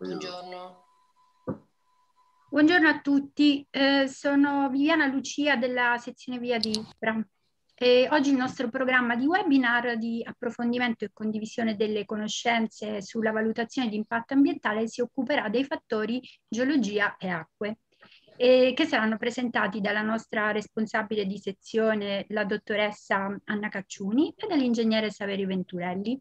Buongiorno. Buongiorno a tutti, eh, sono Viviana Lucia della sezione Via di Ispra. E oggi il nostro programma di webinar di approfondimento e condivisione delle conoscenze sulla valutazione di impatto ambientale si occuperà dei fattori geologia e acque, e che saranno presentati dalla nostra responsabile di sezione, la dottoressa Anna Cacciuni, e dall'ingegnere Saverio Venturelli.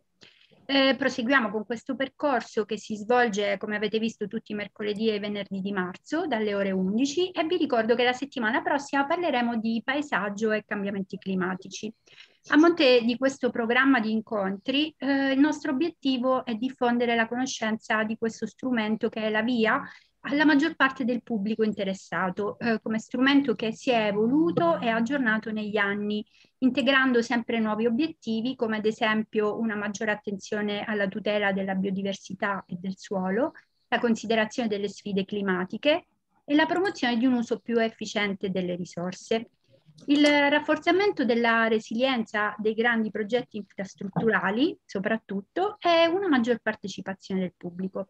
Eh, proseguiamo con questo percorso che si svolge, come avete visto, tutti i mercoledì e venerdì di marzo, dalle ore 11 e vi ricordo che la settimana prossima parleremo di paesaggio e cambiamenti climatici. A monte di questo programma di incontri, eh, il nostro obiettivo è diffondere la conoscenza di questo strumento che è la VIA alla maggior parte del pubblico interessato, eh, come strumento che si è evoluto e aggiornato negli anni, integrando sempre nuovi obiettivi, come ad esempio una maggiore attenzione alla tutela della biodiversità e del suolo, la considerazione delle sfide climatiche e la promozione di un uso più efficiente delle risorse. Il rafforzamento della resilienza dei grandi progetti infrastrutturali, soprattutto, è una maggior partecipazione del pubblico.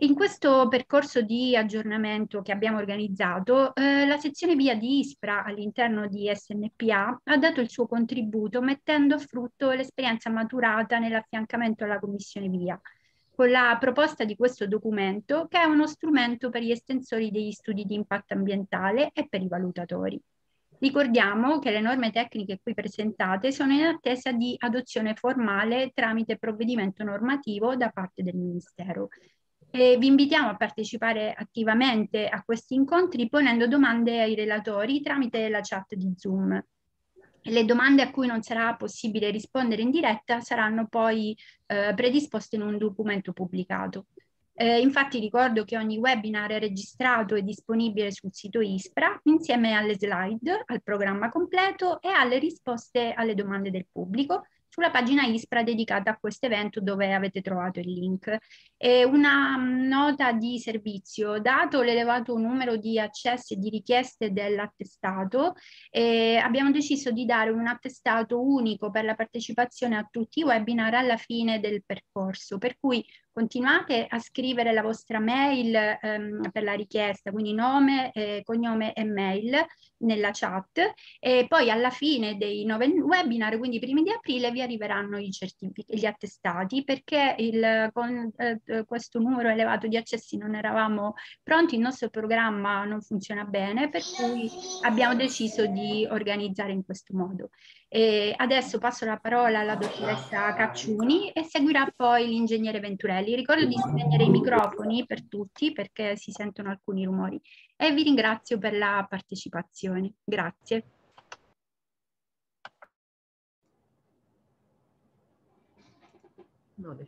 In questo percorso di aggiornamento che abbiamo organizzato, eh, la sezione via di ISPRA all'interno di SNPA ha dato il suo contributo mettendo a frutto l'esperienza maturata nell'affiancamento alla Commissione via, con la proposta di questo documento che è uno strumento per gli estensori degli studi di impatto ambientale e per i valutatori. Ricordiamo che le norme tecniche qui presentate sono in attesa di adozione formale tramite provvedimento normativo da parte del Ministero e vi invitiamo a partecipare attivamente a questi incontri ponendo domande ai relatori tramite la chat di Zoom. Le domande a cui non sarà possibile rispondere in diretta saranno poi eh, predisposte in un documento pubblicato. Eh, infatti ricordo che ogni webinar è registrato e disponibile sul sito ISPRA insieme alle slide, al programma completo e alle risposte alle domande del pubblico sulla pagina ISPRA dedicata a questo evento dove avete trovato il link. E una mm, nota di servizio, dato l'elevato numero di accessi e di richieste dell'attestato, eh, abbiamo deciso di dare un attestato unico per la partecipazione a tutti i webinar alla fine del percorso, per cui continuate a scrivere la vostra mail ehm, per la richiesta, quindi nome, eh, cognome e mail nella chat e poi alla fine dei nove webinar, quindi primi di aprile, vi arriveranno i certificati, gli attestati perché il, con eh, questo numero elevato di accessi non eravamo pronti, il nostro programma non funziona bene, per cui abbiamo deciso di organizzare in questo modo. E adesso passo la parola alla dottoressa Cacciuni e seguirà poi l'ingegnere Venturelli. Ricordo di spegnere i microfoni per tutti perché si sentono alcuni rumori e vi ringrazio per la partecipazione. Grazie. No, le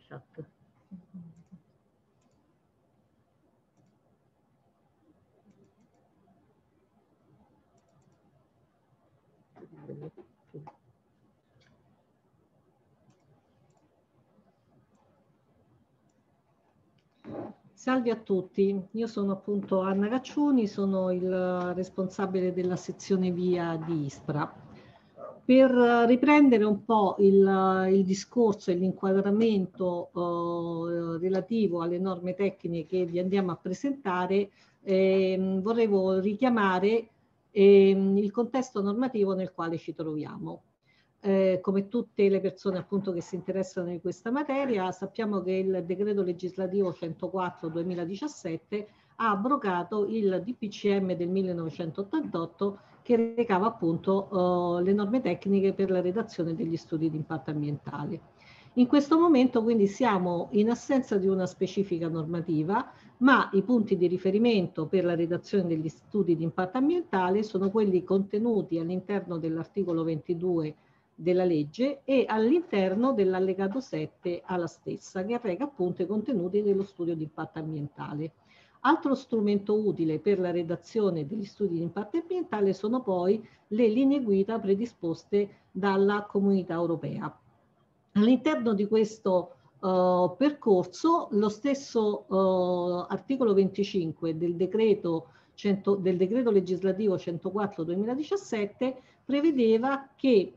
Salve a tutti, io sono appunto Anna Caccioni, sono il responsabile della sezione via di Ispra. Per riprendere un po' il, il discorso e l'inquadramento eh, relativo alle norme tecniche che vi andiamo a presentare, eh, vorrevo richiamare eh, il contesto normativo nel quale ci troviamo eh, come tutte le persone appunto che si interessano di questa materia, sappiamo che il decreto legislativo 104 2017 ha abrogato il DPCM del 1988 che recava appunto eh, le norme tecniche per la redazione degli studi di impatto ambientale. In questo momento quindi siamo in assenza di una specifica normativa, ma i punti di riferimento per la redazione degli studi di impatto ambientale sono quelli contenuti all'interno dell'articolo 22 della legge e all'interno dell'allegato 7 alla stessa, che reca appunto i contenuti dello studio di impatto ambientale. Altro strumento utile per la redazione degli studi di impatto ambientale sono poi le linee guida predisposte dalla comunità europea. All'interno di questo uh, percorso lo stesso uh, articolo 25 del decreto, 100, del decreto legislativo 104 2017 prevedeva che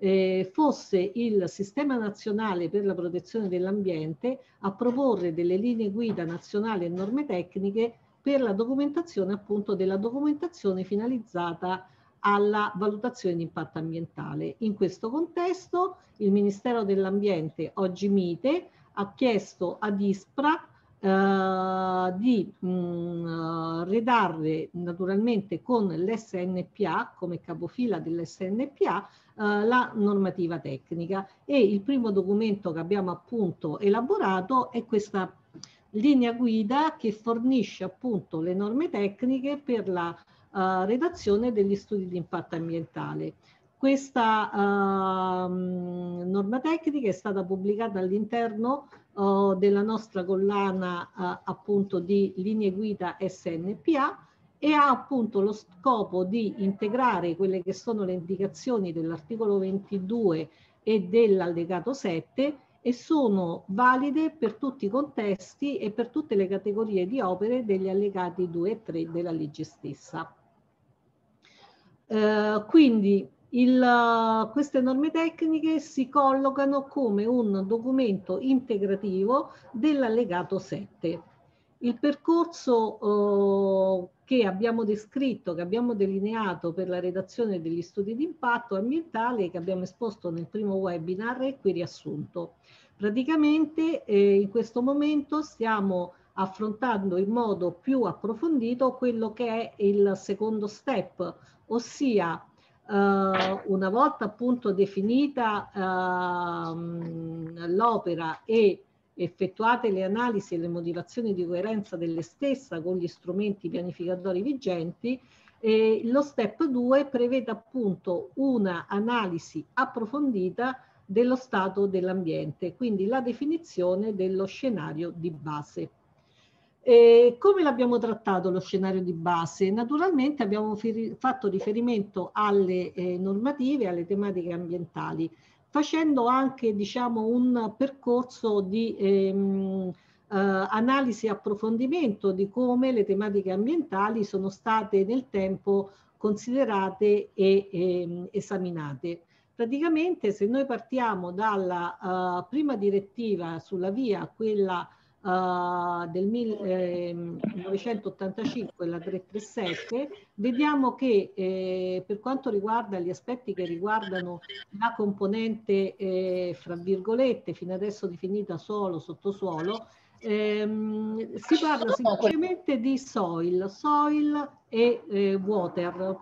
eh, fosse il Sistema Nazionale per la Protezione dell'Ambiente a proporre delle linee guida nazionali e norme tecniche per la documentazione appunto della documentazione finalizzata alla valutazione di impatto ambientale. In questo contesto il Ministero dell'Ambiente, oggi MITE, ha chiesto ad ISPRA eh, di mh, mm, redarre naturalmente con l'SNPA come capofila dell'SNPA eh, la normativa tecnica e il primo documento che abbiamo appunto elaborato è questa linea guida che fornisce appunto le norme tecniche per la uh, redazione degli studi di impatto ambientale. Questa uh, norma tecnica è stata pubblicata all'interno uh, della nostra collana appunto di linee guida SNPA e ha appunto lo scopo di integrare quelle che sono le indicazioni dell'articolo 22 e dell'allegato 7 e sono valide per tutti i contesti e per tutte le categorie di opere degli allegati 2 e 3 della legge stessa. Eh, quindi il, queste norme tecniche si collocano come un documento integrativo dell'allegato 7. Il percorso eh, che abbiamo descritto, che abbiamo delineato per la redazione degli studi di impatto ambientale che abbiamo esposto nel primo webinar è qui riassunto. Praticamente eh, in questo momento stiamo affrontando in modo più approfondito quello che è il secondo step, ossia eh, una volta appunto definita eh, l'opera e effettuate le analisi e le motivazioni di coerenza delle stesse con gli strumenti pianificatori vigenti, eh, lo step 2 prevede appunto una analisi approfondita dello stato dell'ambiente, quindi la definizione dello scenario di base. E come l'abbiamo trattato lo scenario di base? Naturalmente abbiamo fatto riferimento alle eh, normative, alle tematiche ambientali, facendo anche diciamo, un percorso di ehm, eh, analisi e approfondimento di come le tematiche ambientali sono state nel tempo considerate e ehm, esaminate. Praticamente se noi partiamo dalla uh, prima direttiva sulla via, quella uh, del 1985, la 337, vediamo che eh, per quanto riguarda gli aspetti che riguardano la componente, eh, fra virgolette, fino adesso definita suolo, sottosuolo, ehm, si parla semplicemente di soil, soil e eh, water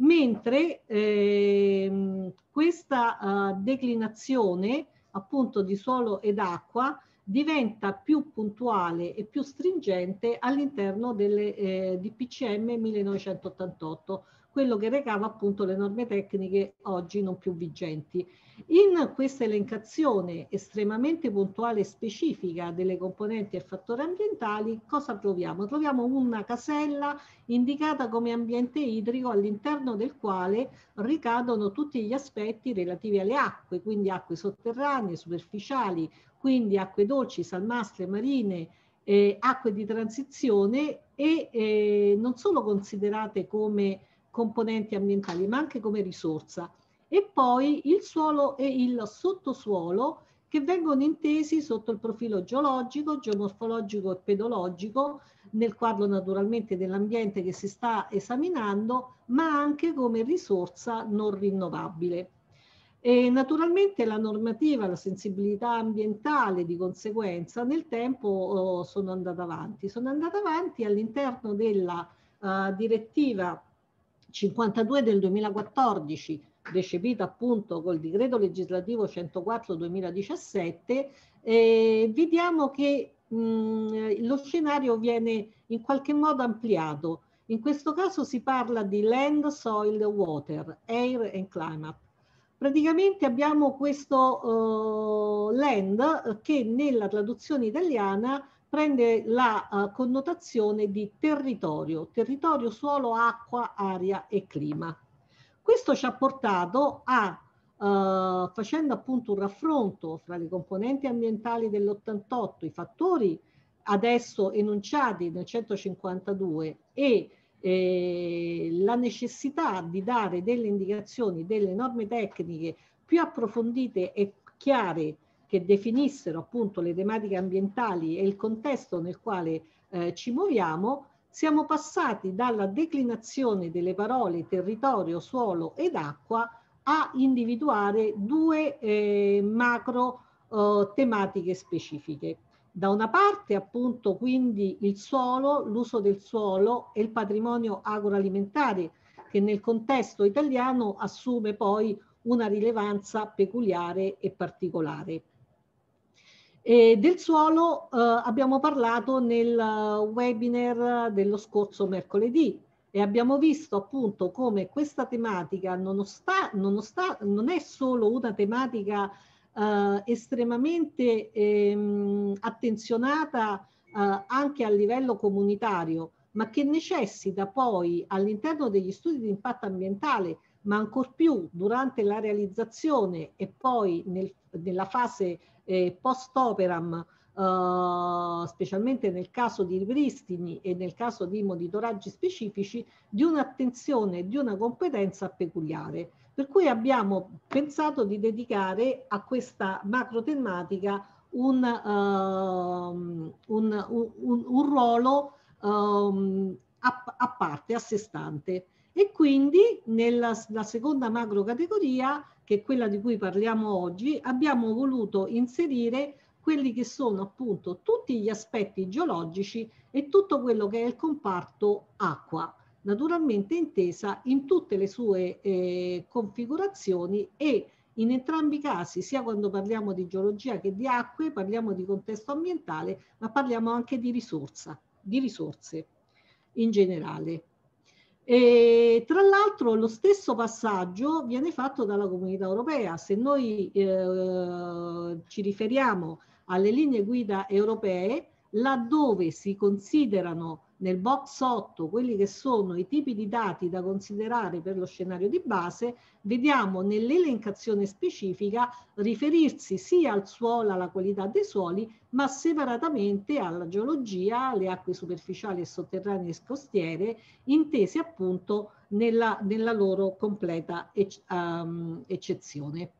mentre ehm, questa uh, declinazione appunto di suolo ed acqua diventa più puntuale e più stringente all'interno delle eh, DPCM 1988, quello che recava appunto le norme tecniche oggi non più vigenti. In questa elencazione estremamente puntuale e specifica delle componenti e fattori ambientali, cosa troviamo? Troviamo una casella indicata come ambiente idrico all'interno del quale ricadono tutti gli aspetti relativi alle acque, quindi acque sotterranee, superficiali, quindi acque dolci, salmastre, marine, eh, acque di transizione e eh, non solo considerate come componenti ambientali, ma anche come risorsa. E poi il suolo e il sottosuolo che vengono intesi sotto il profilo geologico, geomorfologico e pedologico, nel quadro naturalmente dell'ambiente che si sta esaminando, ma anche come risorsa non rinnovabile. E naturalmente la normativa, la sensibilità ambientale di conseguenza nel tempo oh, sono andata avanti. Sono andata avanti all'interno della uh, direttiva 52 del 2014, recepita appunto col decreto legislativo 104 2017, eh, vediamo che mh, lo scenario viene in qualche modo ampliato. In questo caso si parla di land, soil, water, air and climate praticamente abbiamo questo uh, land che nella traduzione italiana prende la uh, connotazione di territorio, territorio, suolo, acqua, aria e clima. Questo ci ha portato a, uh, facendo appunto un raffronto fra le componenti ambientali dell'88, i fattori adesso enunciati nel 152 e eh, la necessità di dare delle indicazioni, delle norme tecniche più approfondite e chiare che definissero appunto le tematiche ambientali e il contesto nel quale eh, ci muoviamo, siamo passati dalla declinazione delle parole territorio, suolo ed acqua a individuare due eh, macro eh, tematiche specifiche. Da una parte appunto quindi il suolo, l'uso del suolo e il patrimonio agroalimentare che nel contesto italiano assume poi una rilevanza peculiare e particolare. E del suolo eh, abbiamo parlato nel webinar dello scorso mercoledì e abbiamo visto appunto come questa tematica non, sta, non, sta, non è solo una tematica eh, estremamente ehm, attenzionata eh, anche a livello comunitario, ma che necessita poi all'interno degli studi di impatto ambientale, ma ancor più durante la realizzazione e poi nel, nella fase eh, post-operam, Uh, specialmente nel caso di ripristini e nel caso di monitoraggi specifici, di un'attenzione e di una competenza peculiare. Per cui abbiamo pensato di dedicare a questa macro tematica un, uh, un, un, un ruolo uh, a, a, parte, a sé stante. E quindi nella seconda macro categoria che è quella di cui parliamo oggi, abbiamo voluto inserire quelli che sono appunto tutti gli aspetti geologici e tutto quello che è il comparto acqua, naturalmente intesa in tutte le sue eh, configurazioni e in entrambi i casi, sia quando parliamo di geologia che di acque, parliamo di contesto ambientale, ma parliamo anche di risorsa, di risorse in generale. E, tra l'altro lo stesso passaggio viene fatto dalla comunità europea. Se noi eh, ci riferiamo alle linee guida europee, laddove si considerano nel box 8 quelli che sono i tipi di dati da considerare per lo scenario di base, vediamo nell'elencazione specifica riferirsi sia al suolo, alla qualità dei suoli, ma separatamente alla geologia, alle acque superficiali e sotterranee e costiere, intese appunto nella, nella loro completa ec um, eccezione.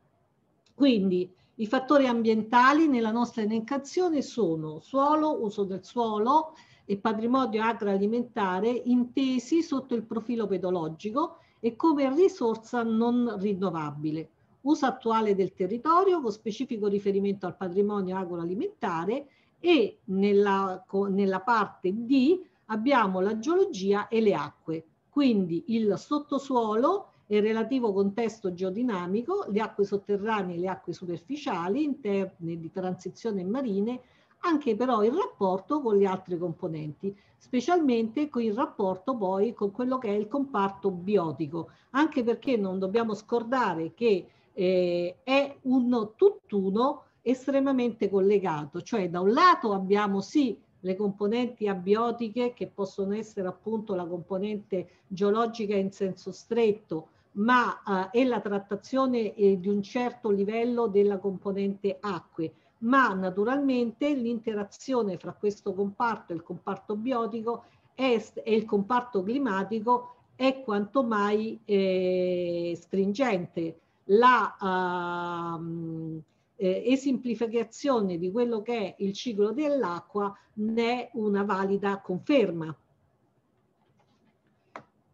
Quindi i fattori ambientali nella nostra elencazione sono suolo, uso del suolo, e patrimonio agroalimentare intesi sotto il profilo pedologico e come risorsa non rinnovabile. Uso attuale del territorio con specifico riferimento al patrimonio agroalimentare e nella, nella parte D abbiamo la geologia e le acque, quindi il sottosuolo e il relativo contesto geodinamico, le acque sotterranee e le acque superficiali, interne di transizione marine, anche però il rapporto con gli altri componenti, specialmente con il rapporto poi con quello che è il comparto biotico, anche perché non dobbiamo scordare che eh, è un tutt'uno estremamente collegato, cioè da un lato abbiamo sì le componenti abiotiche che possono essere appunto la componente geologica in senso stretto, ma eh, e la trattazione eh, di un certo livello della componente acque, ma naturalmente l'interazione fra questo comparto e il comparto biotico e il comparto climatico è quanto mai eh, stringente. La uh, eh, esemplificazione di quello che è il ciclo dell'acqua ne è una valida conferma.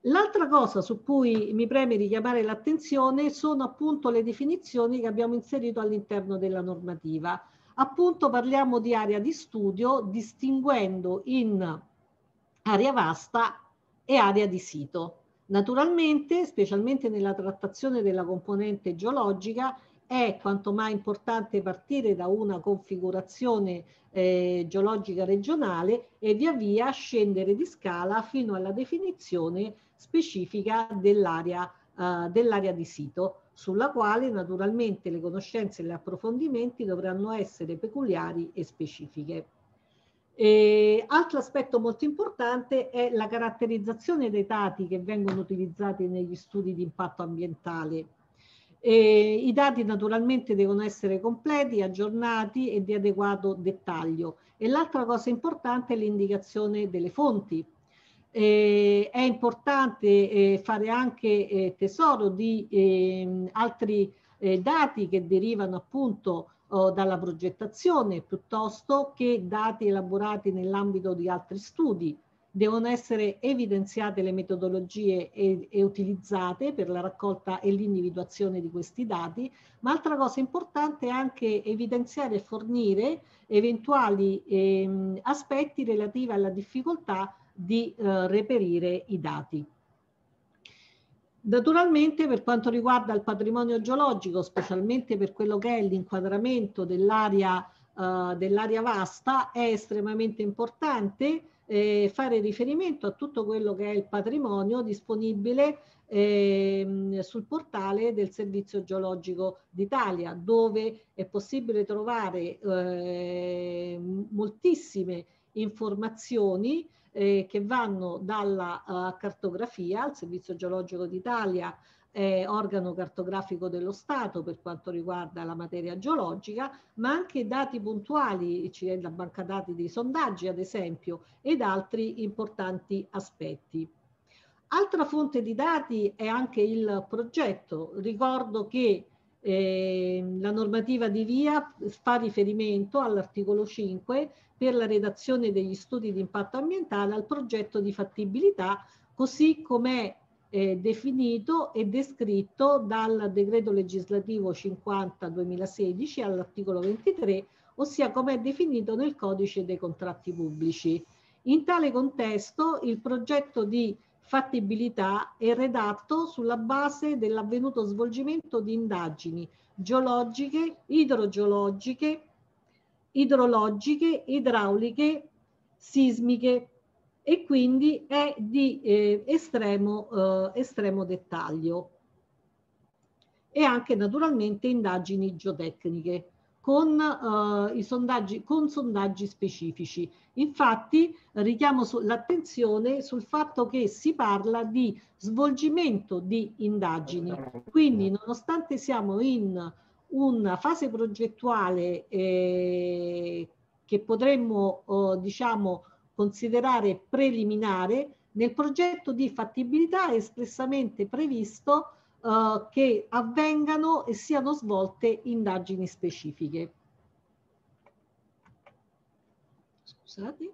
L'altra cosa su cui mi preme richiamare l'attenzione sono appunto le definizioni che abbiamo inserito all'interno della normativa appunto parliamo di area di studio distinguendo in area vasta e area di sito. Naturalmente, specialmente nella trattazione della componente geologica, è quanto mai importante partire da una configurazione eh, geologica regionale e via via scendere di scala fino alla definizione specifica dell'area eh, dell di sito sulla quale naturalmente le conoscenze e gli approfondimenti dovranno essere peculiari e specifiche. E altro aspetto molto importante è la caratterizzazione dei dati che vengono utilizzati negli studi di impatto ambientale. E I dati naturalmente devono essere completi, aggiornati e di adeguato dettaglio. E l'altra cosa importante è l'indicazione delle fonti, eh, è importante eh, fare anche eh, tesoro di ehm, altri eh, dati che derivano appunto oh, dalla progettazione piuttosto che dati elaborati nell'ambito di altri studi. Devono essere evidenziate le metodologie e, e utilizzate per la raccolta e l'individuazione di questi dati, ma altra cosa importante è anche evidenziare e fornire eventuali ehm, aspetti relativi alla difficoltà di eh, reperire i dati. Naturalmente per quanto riguarda il patrimonio geologico, specialmente per quello che è l'inquadramento dell'area uh, dell'area vasta, è estremamente importante eh, fare riferimento a tutto quello che è il patrimonio disponibile eh, sul portale del Servizio Geologico d'Italia, dove è possibile trovare eh, moltissime informazioni eh, che vanno dalla uh, cartografia, il Servizio Geologico d'Italia è organo cartografico dello Stato per quanto riguarda la materia geologica, ma anche dati puntuali, cioè la banca dati dei sondaggi ad esempio, ed altri importanti aspetti. Altra fonte di dati è anche il progetto. Ricordo che eh, la normativa di via fa riferimento all'articolo 5 per la redazione degli studi di impatto ambientale al progetto di fattibilità così come eh, definito e descritto dal decreto legislativo 50-2016 all'articolo 23, ossia come è definito nel codice dei contratti pubblici. In tale contesto il progetto di fattibilità è redatto sulla base dell'avvenuto svolgimento di indagini geologiche, idrogeologiche, idrologiche, idrauliche, sismiche e quindi è di eh, estremo, eh, estremo dettaglio. E anche naturalmente indagini geotecniche con, uh, i sondaggi, con sondaggi specifici. Infatti richiamo l'attenzione sul fatto che si parla di svolgimento di indagini, quindi nonostante siamo in una fase progettuale eh, che potremmo eh, diciamo, considerare preliminare, nel progetto di fattibilità è espressamente previsto uh, che avvengano e siano svolte indagini specifiche. Scusate.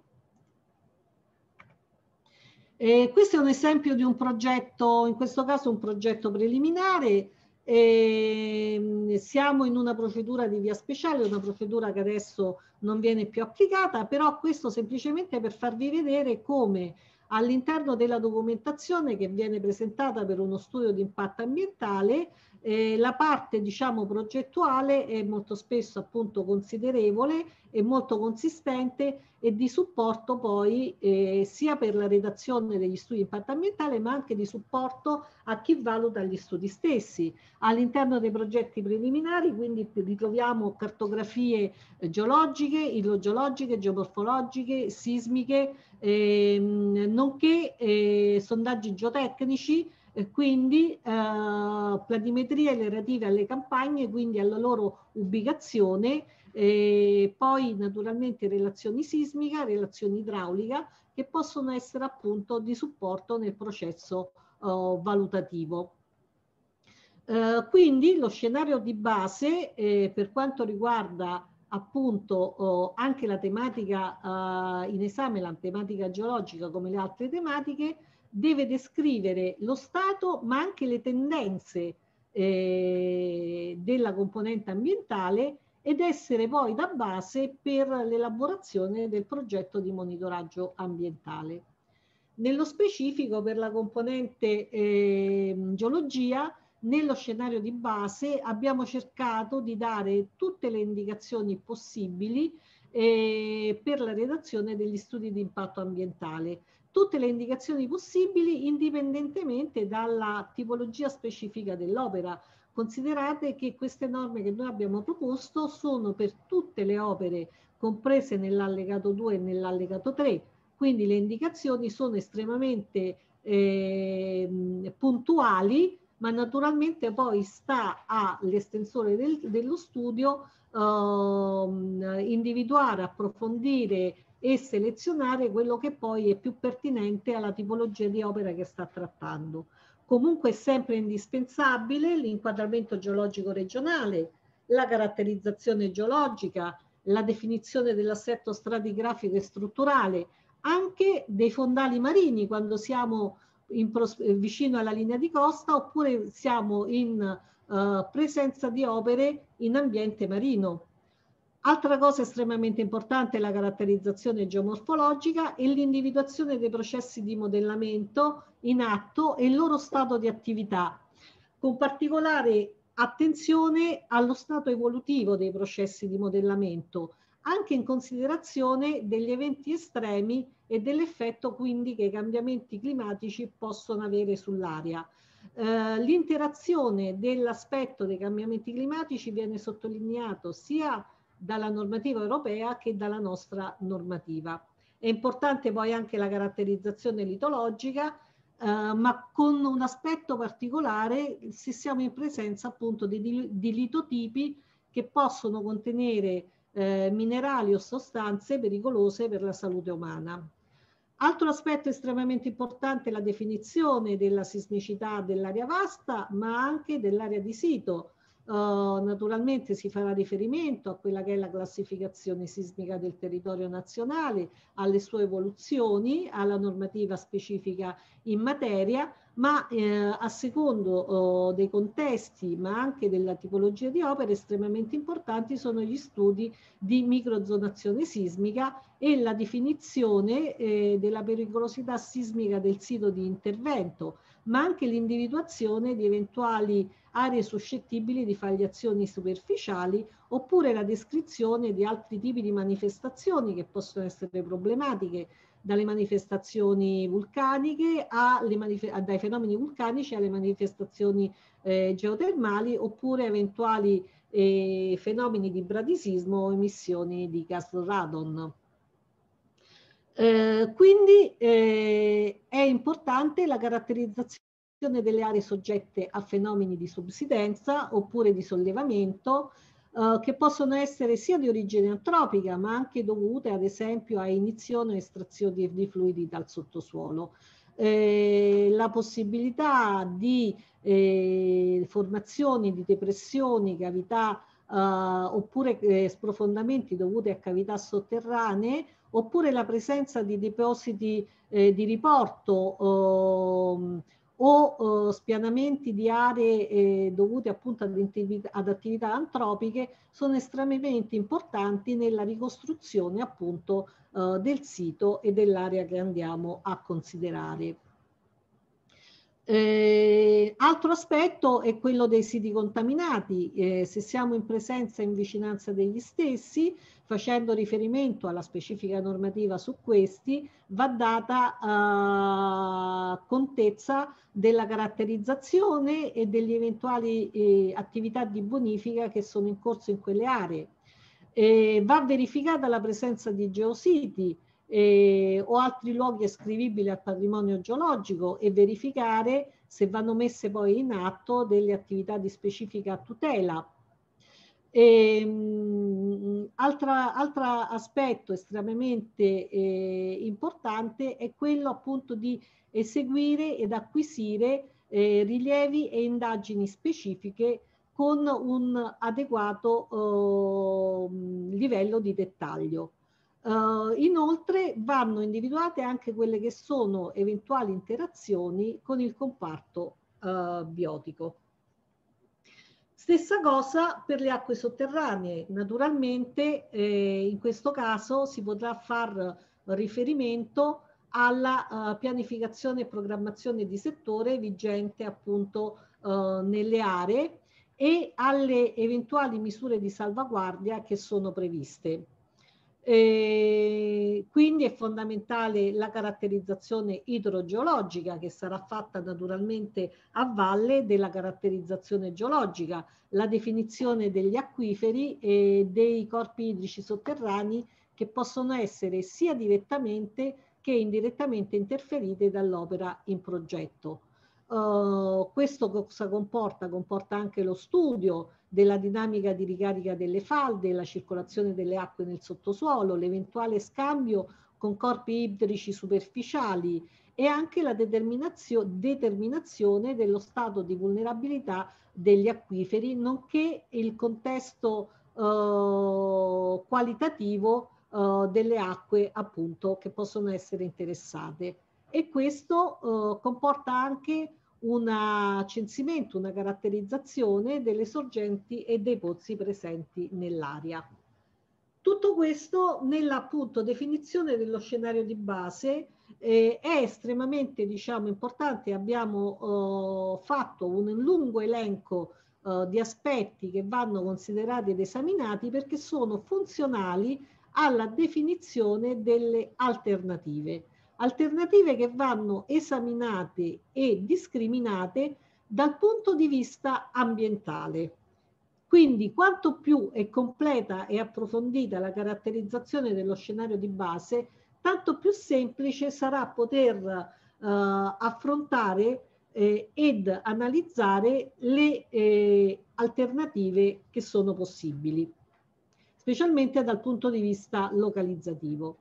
Eh, questo è un esempio di un progetto, in questo caso un progetto preliminare. Eh, siamo in una procedura di via speciale, una procedura che adesso non viene più applicata, però questo semplicemente per farvi vedere come all'interno della documentazione che viene presentata per uno studio di impatto ambientale eh, la parte diciamo progettuale è molto spesso appunto considerevole e molto consistente e di supporto poi eh, sia per la redazione degli studi di impatto ambientale ma anche di supporto a chi valuta gli studi stessi. All'interno dei progetti preliminari quindi ritroviamo cartografie eh, geologiche, idrogeologiche, geomorfologiche, sismiche, ehm, nonché eh, sondaggi geotecnici e quindi eh, planimetrie relative alle campagne, quindi alla loro ubicazione, e poi naturalmente relazioni sismica, relazioni idraulica che possono essere appunto di supporto nel processo eh, valutativo. Eh, quindi lo scenario di base eh, per quanto riguarda appunto oh, anche la tematica eh, in esame, la tematica geologica come le altre tematiche, deve descrivere lo stato ma anche le tendenze eh, della componente ambientale ed essere poi da base per l'elaborazione del progetto di monitoraggio ambientale. Nello specifico per la componente eh, geologia, nello scenario di base abbiamo cercato di dare tutte le indicazioni possibili eh, per la redazione degli studi di impatto ambientale tutte le indicazioni possibili indipendentemente dalla tipologia specifica dell'opera. Considerate che queste norme che noi abbiamo proposto sono per tutte le opere comprese nell'allegato 2 e nell'allegato 3, quindi le indicazioni sono estremamente eh, puntuali, ma naturalmente poi sta all'estensore del, dello studio eh, individuare, approfondire e selezionare quello che poi è più pertinente alla tipologia di opera che sta trattando. Comunque è sempre indispensabile l'inquadramento geologico regionale, la caratterizzazione geologica, la definizione dell'assetto stratigrafico e strutturale, anche dei fondali marini quando siamo in, vicino alla linea di costa oppure siamo in uh, presenza di opere in ambiente marino. Altra cosa estremamente importante è la caratterizzazione geomorfologica e l'individuazione dei processi di modellamento in atto e il loro stato di attività, con particolare attenzione allo stato evolutivo dei processi di modellamento, anche in considerazione degli eventi estremi e dell'effetto quindi che i cambiamenti climatici possono avere sull'aria. Eh, l'interazione dell'aspetto dei cambiamenti climatici viene sottolineato sia dalla normativa europea che dalla nostra normativa. È importante poi anche la caratterizzazione litologica, eh, ma con un aspetto particolare se siamo in presenza appunto di, di litotipi che possono contenere eh, minerali o sostanze pericolose per la salute umana. Altro aspetto estremamente importante è la definizione della sismicità dell'area vasta, ma anche dell'area di sito, Uh, naturalmente si farà riferimento a quella che è la classificazione sismica del territorio nazionale, alle sue evoluzioni, alla normativa specifica in materia, ma eh, a secondo oh, dei contesti, ma anche della tipologia di opere, estremamente importanti sono gli studi di microzonazione sismica e la definizione eh, della pericolosità sismica del sito di intervento, ma anche l'individuazione di eventuali aree suscettibili di fagliazioni superficiali oppure la descrizione di altri tipi di manifestazioni che possono essere problematiche dalle manifestazioni vulcaniche manif dai fenomeni vulcanici alle manifestazioni eh, geotermali oppure eventuali eh, fenomeni di bradisismo o emissioni di gas radon. Eh, quindi eh, è importante la caratterizzazione delle aree soggette a fenomeni di subsidenza oppure di sollevamento eh, che possono essere sia di origine antropica ma anche dovute ad esempio a inizione o estrazione di fluidi dal sottosuolo. Eh, la possibilità di eh, formazioni di depressioni, cavità eh, oppure eh, sprofondamenti dovuti a cavità sotterranee oppure la presenza di depositi eh, di riporto ehm, o eh, spianamenti di aree eh, dovute appunto ad, ad, attività antropiche sono estremamente importanti nella ricostruzione appunto eh, del sito e dell'area che andiamo a considerare. Eh, altro aspetto è quello dei siti contaminati, eh, se siamo in presenza e in vicinanza degli stessi, facendo riferimento alla specifica normativa su questi, va data uh, contezza della caratterizzazione e delle eventuali eh, attività di bonifica che sono in corso in quelle aree. Eh, va verificata la presenza di geositi, eh, o altri luoghi ascrivibili al patrimonio geologico e verificare se vanno messe poi in atto delle attività di specifica tutela. E, mh, altro aspetto estremamente eh, importante è quello appunto di eseguire ed acquisire eh, rilievi e indagini specifiche con un adeguato eh, livello di dettaglio. Uh, inoltre vanno individuate anche quelle che sono eventuali interazioni con il comparto uh, biotico. Stessa cosa per le acque sotterranee. Naturalmente eh, in questo caso si potrà far riferimento alla uh, pianificazione e programmazione di settore vigente appunto nelle aree e alle eventuali misure di salvaguardia che sono previste. E quindi è fondamentale la caratterizzazione idrogeologica che sarà fatta naturalmente a valle della caratterizzazione geologica, la definizione degli acquiferi e dei corpi idrici sotterranei che possono essere sia direttamente che indirettamente interferite dall'opera in progetto. Uh, questo cosa comporta? Comporta anche lo studio della dinamica di ricarica delle falde, la circolazione delle acque nel sottosuolo, l'eventuale scambio con corpi idrici superficiali e anche la determinazio determinazione dello stato di vulnerabilità degli acquiferi, nonché il contesto eh, qualitativo eh, delle acque appunto che possono essere interessate. E questo eh, comporta anche un censimento, una caratterizzazione delle sorgenti e dei pozzi presenti nell'area. Tutto questo nella appunto definizione dello scenario di base eh, è estremamente diciamo, importante. Abbiamo eh, fatto un lungo elenco eh, di aspetti che vanno considerati ed esaminati perché sono funzionali alla definizione delle alternative. Alternative che vanno esaminate e discriminate dal punto di vista ambientale. Quindi quanto più è completa e approfondita la caratterizzazione dello scenario di base, tanto più semplice sarà poter eh, affrontare eh, ed analizzare le eh, alternative che sono possibili, specialmente dal punto di vista localizzativo.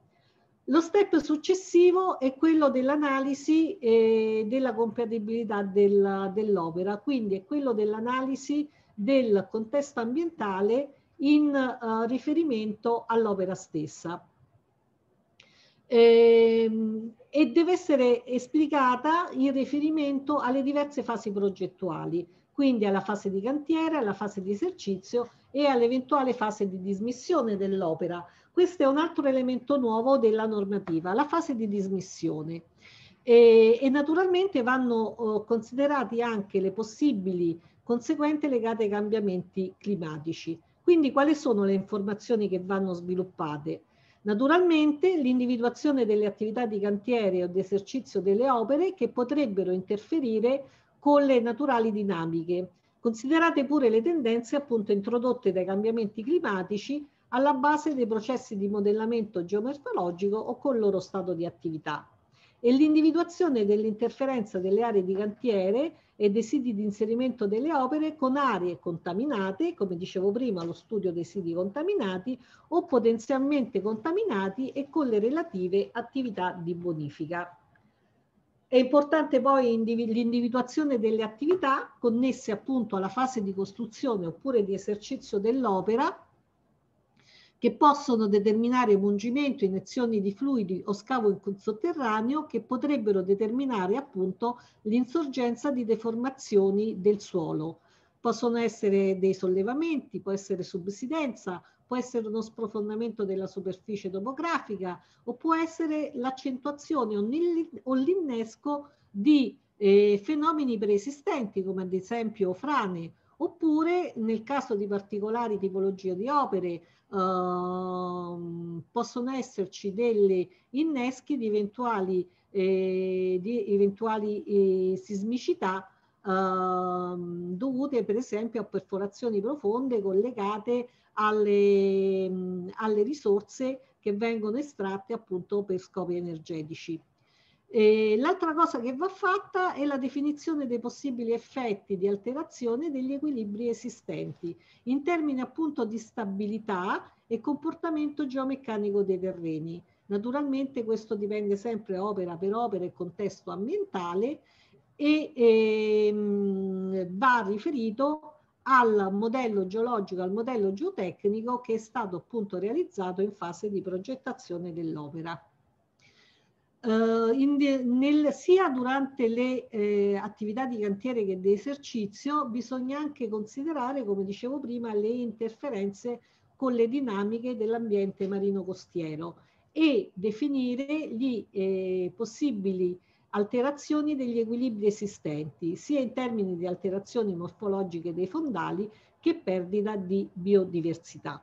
Lo step successivo è quello dell'analisi eh, della compatibilità del, dell'opera, quindi è quello dell'analisi del contesto ambientale in uh, riferimento all'opera stessa. Ehm, e deve essere esplicata in riferimento alle diverse fasi progettuali, quindi alla fase di cantiere, alla fase di esercizio e all'eventuale fase di dismissione dell'opera. Questo è un altro elemento nuovo della normativa, la fase di dismissione. E, e naturalmente vanno oh, considerati anche le possibili conseguenti legate ai cambiamenti climatici. Quindi quali sono le informazioni che vanno sviluppate? Naturalmente l'individuazione delle attività di cantiere o di esercizio delle opere che potrebbero interferire con le naturali dinamiche, considerate pure le tendenze appunto introdotte dai cambiamenti climatici alla base dei processi di modellamento geomorfologico o con il loro stato di attività e l'individuazione dell'interferenza delle aree di cantiere e dei siti di inserimento delle opere con aree contaminate, come dicevo prima, lo studio dei siti contaminati o potenzialmente contaminati e con le relative attività di bonifica. È importante poi l'individuazione delle attività connesse appunto alla fase di costruzione oppure di esercizio dell'opera che possono determinare mungimento, iniezioni di fluidi o scavo sotterraneo che potrebbero determinare appunto l'insorgenza di deformazioni del suolo. Possono essere dei sollevamenti, può essere subsidenza, può essere uno sprofondamento della superficie topografica o può essere l'accentuazione o l'innesco di eh, fenomeni preesistenti come ad esempio frane oppure nel caso di particolari tipologie di opere uh, possono esserci delle inneschi di eventuali, eh, di eventuali eh, sismicità uh, dovute per esempio a perforazioni profonde collegate alle, alle risorse che vengono estratte appunto per scopi energetici. L'altra cosa che va fatta è la definizione dei possibili effetti di alterazione degli equilibri esistenti in termini appunto di stabilità e comportamento geomeccanico dei terreni. Naturalmente questo dipende sempre opera per opera e contesto ambientale e ehm, va riferito al modello geologico, al modello geotecnico che è stato appunto realizzato in fase di progettazione dell'opera. Uh, in, nel, sia durante le eh, attività di cantiere che di esercizio bisogna anche considerare, come dicevo prima, le interferenze con le dinamiche dell'ambiente marino costiero e definire gli eh, possibili alterazioni degli equilibri esistenti, sia in termini di alterazioni morfologiche dei fondali che perdita di biodiversità.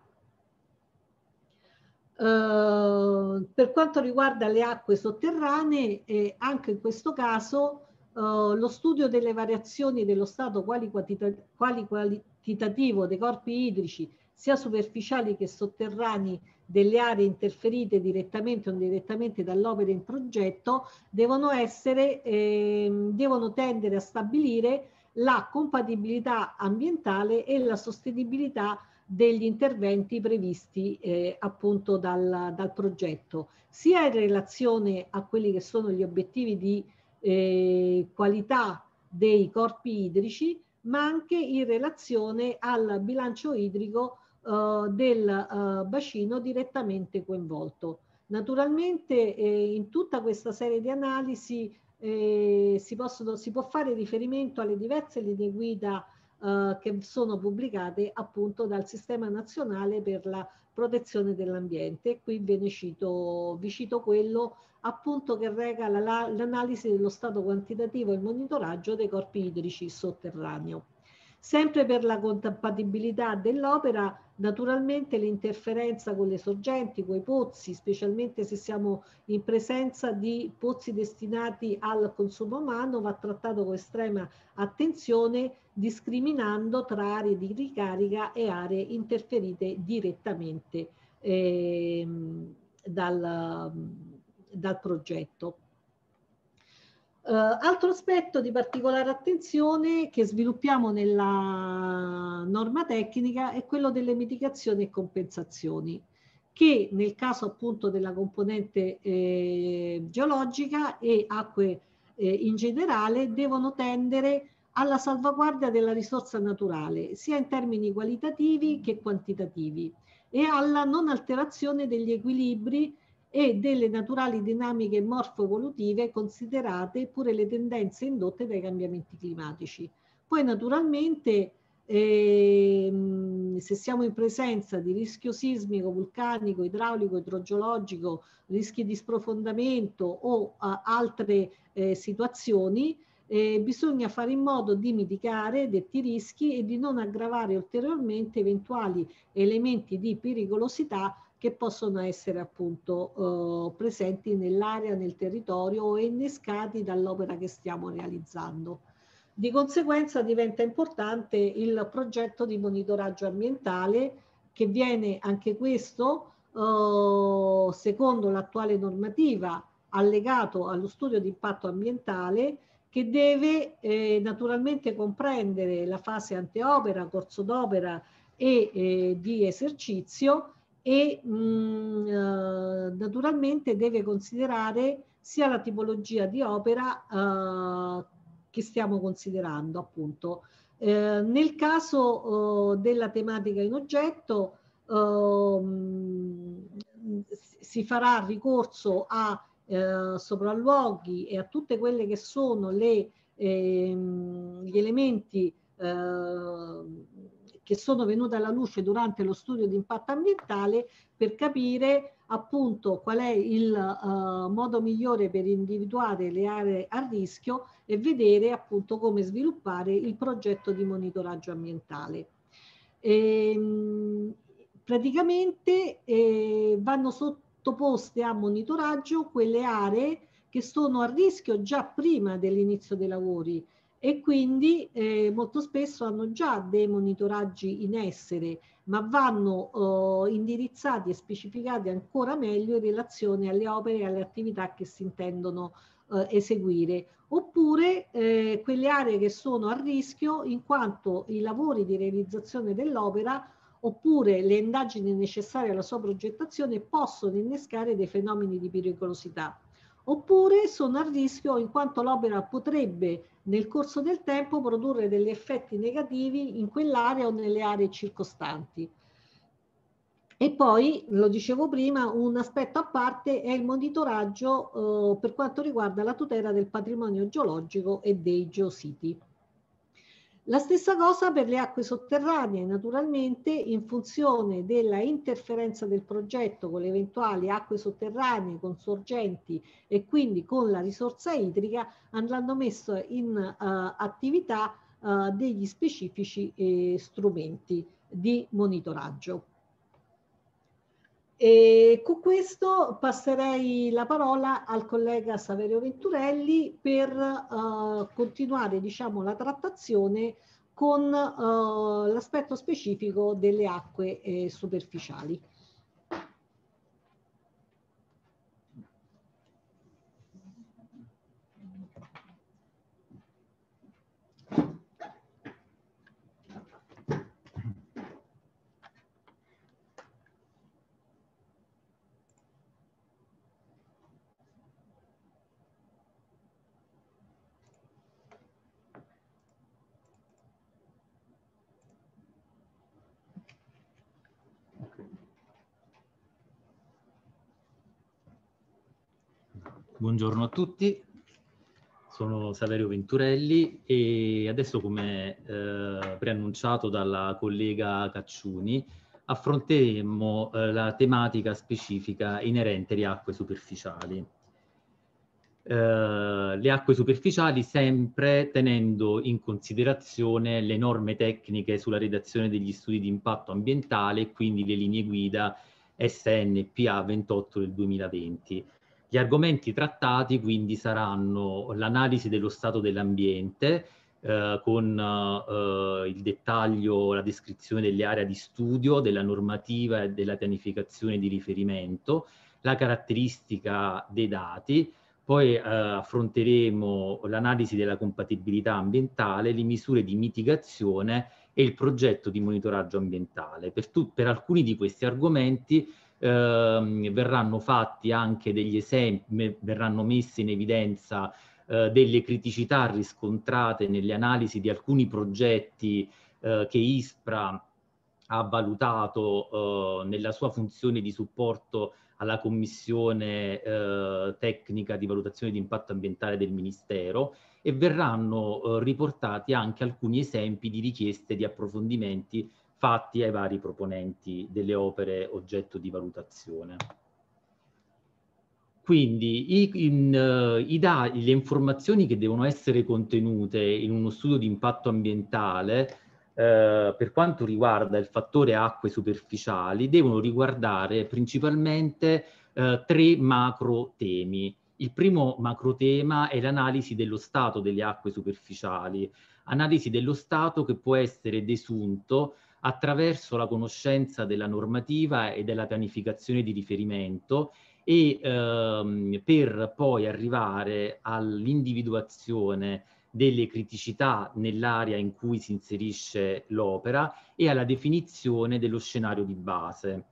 Uh, per quanto riguarda le acque sotterranee, eh, anche in questo caso uh, lo studio delle variazioni dello stato quali, quali qualitativo dei corpi idrici, sia superficiali che sotterranei, delle aree interferite direttamente o indirettamente dall'opera in progetto, devono, essere, eh, devono tendere a stabilire la compatibilità ambientale e la sostenibilità degli interventi previsti eh, appunto dal, dal, progetto, sia in relazione a quelli che sono gli obiettivi di eh, qualità dei corpi idrici, ma anche in relazione al bilancio idrico eh, del eh, bacino direttamente coinvolto. Naturalmente eh, in tutta questa serie di analisi eh, si, possono, si può fare riferimento alle diverse linee guida eh, che sono pubblicate appunto dal Sistema Nazionale per la Protezione dell'Ambiente. Qui ve ne cito, vi cito quello appunto che reca l'analisi dello stato quantitativo e il monitoraggio dei corpi idrici sotterraneo. Sempre per la compatibilità dell'opera, naturalmente l'interferenza con le sorgenti, con i pozzi, specialmente se siamo in presenza di pozzi destinati al consumo umano, va trattato con estrema attenzione, discriminando tra aree di ricarica e aree interferite direttamente eh, dal, dal progetto. Uh, altro aspetto di particolare attenzione che sviluppiamo nella norma tecnica è quello delle mitigazioni e compensazioni che nel caso appunto della componente eh, geologica e acque eh, in generale devono tendere alla salvaguardia della risorsa naturale sia in termini qualitativi che quantitativi e alla non alterazione degli equilibri e delle naturali dinamiche morfo-evolutive considerate pure le tendenze indotte dai cambiamenti climatici. Poi naturalmente ehm, se siamo in presenza di rischio sismico, vulcanico, idraulico, idrogeologico, rischi di sprofondamento o uh, altre eh, situazioni, eh, bisogna fare in modo di mitigare detti rischi e di non aggravare ulteriormente eventuali elementi di pericolosità che possono essere appunto eh, presenti nell'area, nel territorio o innescati dall'opera che stiamo realizzando. Di conseguenza diventa importante il progetto di monitoraggio ambientale che viene anche questo, eh, secondo l'attuale normativa, allegato allo studio di impatto ambientale che deve eh, naturalmente comprendere la fase anteopera, corso d'opera e eh, di esercizio e mh, mm, eh, naturalmente deve considerare sia la tipologia di opera eh, che stiamo considerando appunto. Eh, nel caso eh, della tematica in oggetto ehm, si farà ricorso a eh, sopralluoghi e a tutte quelle che sono le, ehm, gli elementi ehm, che sono venute alla luce durante lo studio di impatto ambientale per capire appunto qual è il uh, modo migliore per individuare le aree a rischio e vedere appunto come sviluppare il progetto di monitoraggio ambientale. E, ehm, praticamente eh, vanno sottoposte a monitoraggio quelle aree che sono a rischio già prima dell'inizio dei lavori e quindi eh, molto spesso hanno già dei monitoraggi in essere, ma vanno eh, indirizzati e specificati ancora meglio in relazione alle opere e alle attività che si intendono eh, eseguire. Oppure eh, quelle aree che sono a rischio in quanto i lavori di realizzazione dell'opera oppure le indagini necessarie alla sua progettazione possono innescare dei fenomeni di pericolosità oppure sono a rischio in quanto l'opera potrebbe nel corso del tempo produrre degli effetti negativi in quell'area o nelle aree circostanti. E poi, lo dicevo prima, un aspetto a parte è il monitoraggio eh, per quanto riguarda la tutela del patrimonio geologico e dei geositi. La stessa cosa per le acque sotterranee, naturalmente in funzione della interferenza del progetto con le eventuali acque sotterranee, con sorgenti e quindi con la risorsa idrica, andranno messe in uh, attività uh, degli specifici eh, strumenti di monitoraggio. E con questo passerei la parola al collega Saverio Venturelli per uh, continuare diciamo, la trattazione con uh, l'aspetto specifico delle acque eh, superficiali. Buongiorno a tutti, sono Saverio Venturelli e adesso come eh, preannunciato dalla collega Cacciuni affronteremo eh, la tematica specifica inerente alle acque superficiali. Eh, le acque superficiali sempre tenendo in considerazione le norme tecniche sulla redazione degli studi di impatto ambientale e quindi le linee guida SNPA 28 del 2020. Gli argomenti trattati quindi saranno l'analisi dello stato dell'ambiente, eh, con eh, il dettaglio, la descrizione delle aree di studio, della normativa e della pianificazione di riferimento, la caratteristica dei dati, poi eh, affronteremo l'analisi della compatibilità ambientale, le misure di mitigazione e il progetto di monitoraggio ambientale. Per, per alcuni di questi argomenti eh, verranno fatti anche degli esempi, verranno messi in evidenza eh, delle criticità riscontrate nelle analisi di alcuni progetti eh, che ISPRA ha valutato eh, nella sua funzione di supporto alla Commissione eh, Tecnica di Valutazione di Impatto Ambientale del Ministero e verranno eh, riportati anche alcuni esempi di richieste di approfondimenti fatti ai vari proponenti delle opere oggetto di valutazione. Quindi i, in, uh, i dati, le informazioni che devono essere contenute in uno studio di impatto ambientale uh, per quanto riguarda il fattore acque superficiali devono riguardare principalmente uh, tre macro temi. Il primo macro tema è l'analisi dello stato delle acque superficiali, analisi dello stato che può essere desunto attraverso la conoscenza della normativa e della pianificazione di riferimento e ehm, per poi arrivare all'individuazione delle criticità nell'area in cui si inserisce l'opera e alla definizione dello scenario di base.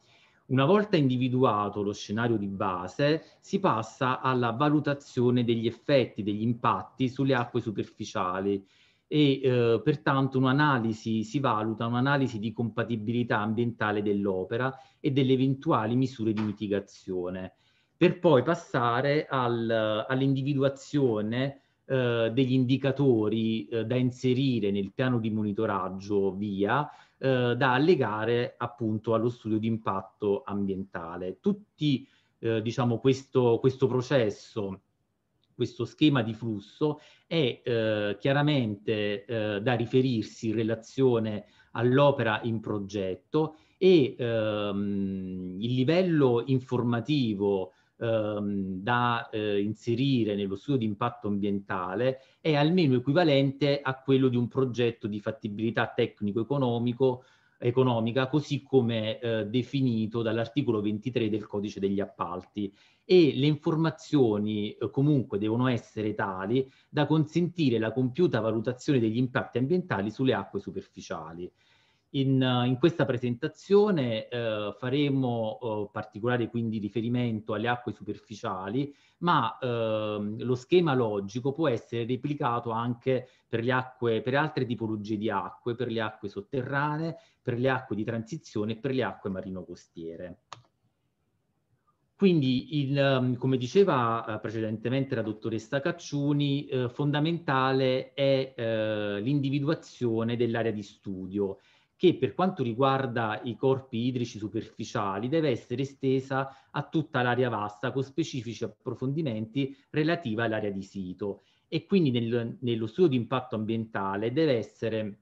Una volta individuato lo scenario di base, si passa alla valutazione degli effetti, degli impatti sulle acque superficiali e eh, pertanto un'analisi, si valuta un'analisi di compatibilità ambientale dell'opera e delle eventuali misure di mitigazione per poi passare al, all'individuazione eh, degli indicatori eh, da inserire nel piano di monitoraggio via eh, da allegare appunto allo studio di impatto ambientale. Tutti, eh, diciamo, questo, questo processo questo schema di flusso è eh, chiaramente eh, da riferirsi in relazione all'opera in progetto e ehm, il livello informativo ehm, da eh, inserire nello studio di impatto ambientale è almeno equivalente a quello di un progetto di fattibilità tecnico-economico economica così come eh, definito dall'articolo 23 del codice degli appalti e le informazioni eh, comunque devono essere tali da consentire la compiuta valutazione degli impatti ambientali sulle acque superficiali. In, in questa presentazione eh, faremo eh, particolare quindi riferimento alle acque superficiali, ma eh, lo schema logico può essere replicato anche per, acque, per altre tipologie di acque, per le acque sotterranee, per le acque di transizione e per le acque marino-costiere. Quindi, il, come diceva eh, precedentemente la dottoressa Cacciuni, eh, fondamentale è eh, l'individuazione dell'area di studio che per quanto riguarda i corpi idrici superficiali deve essere estesa a tutta l'area vasta con specifici approfondimenti relativi all'area di sito e quindi nel, nello studio di impatto ambientale deve essere,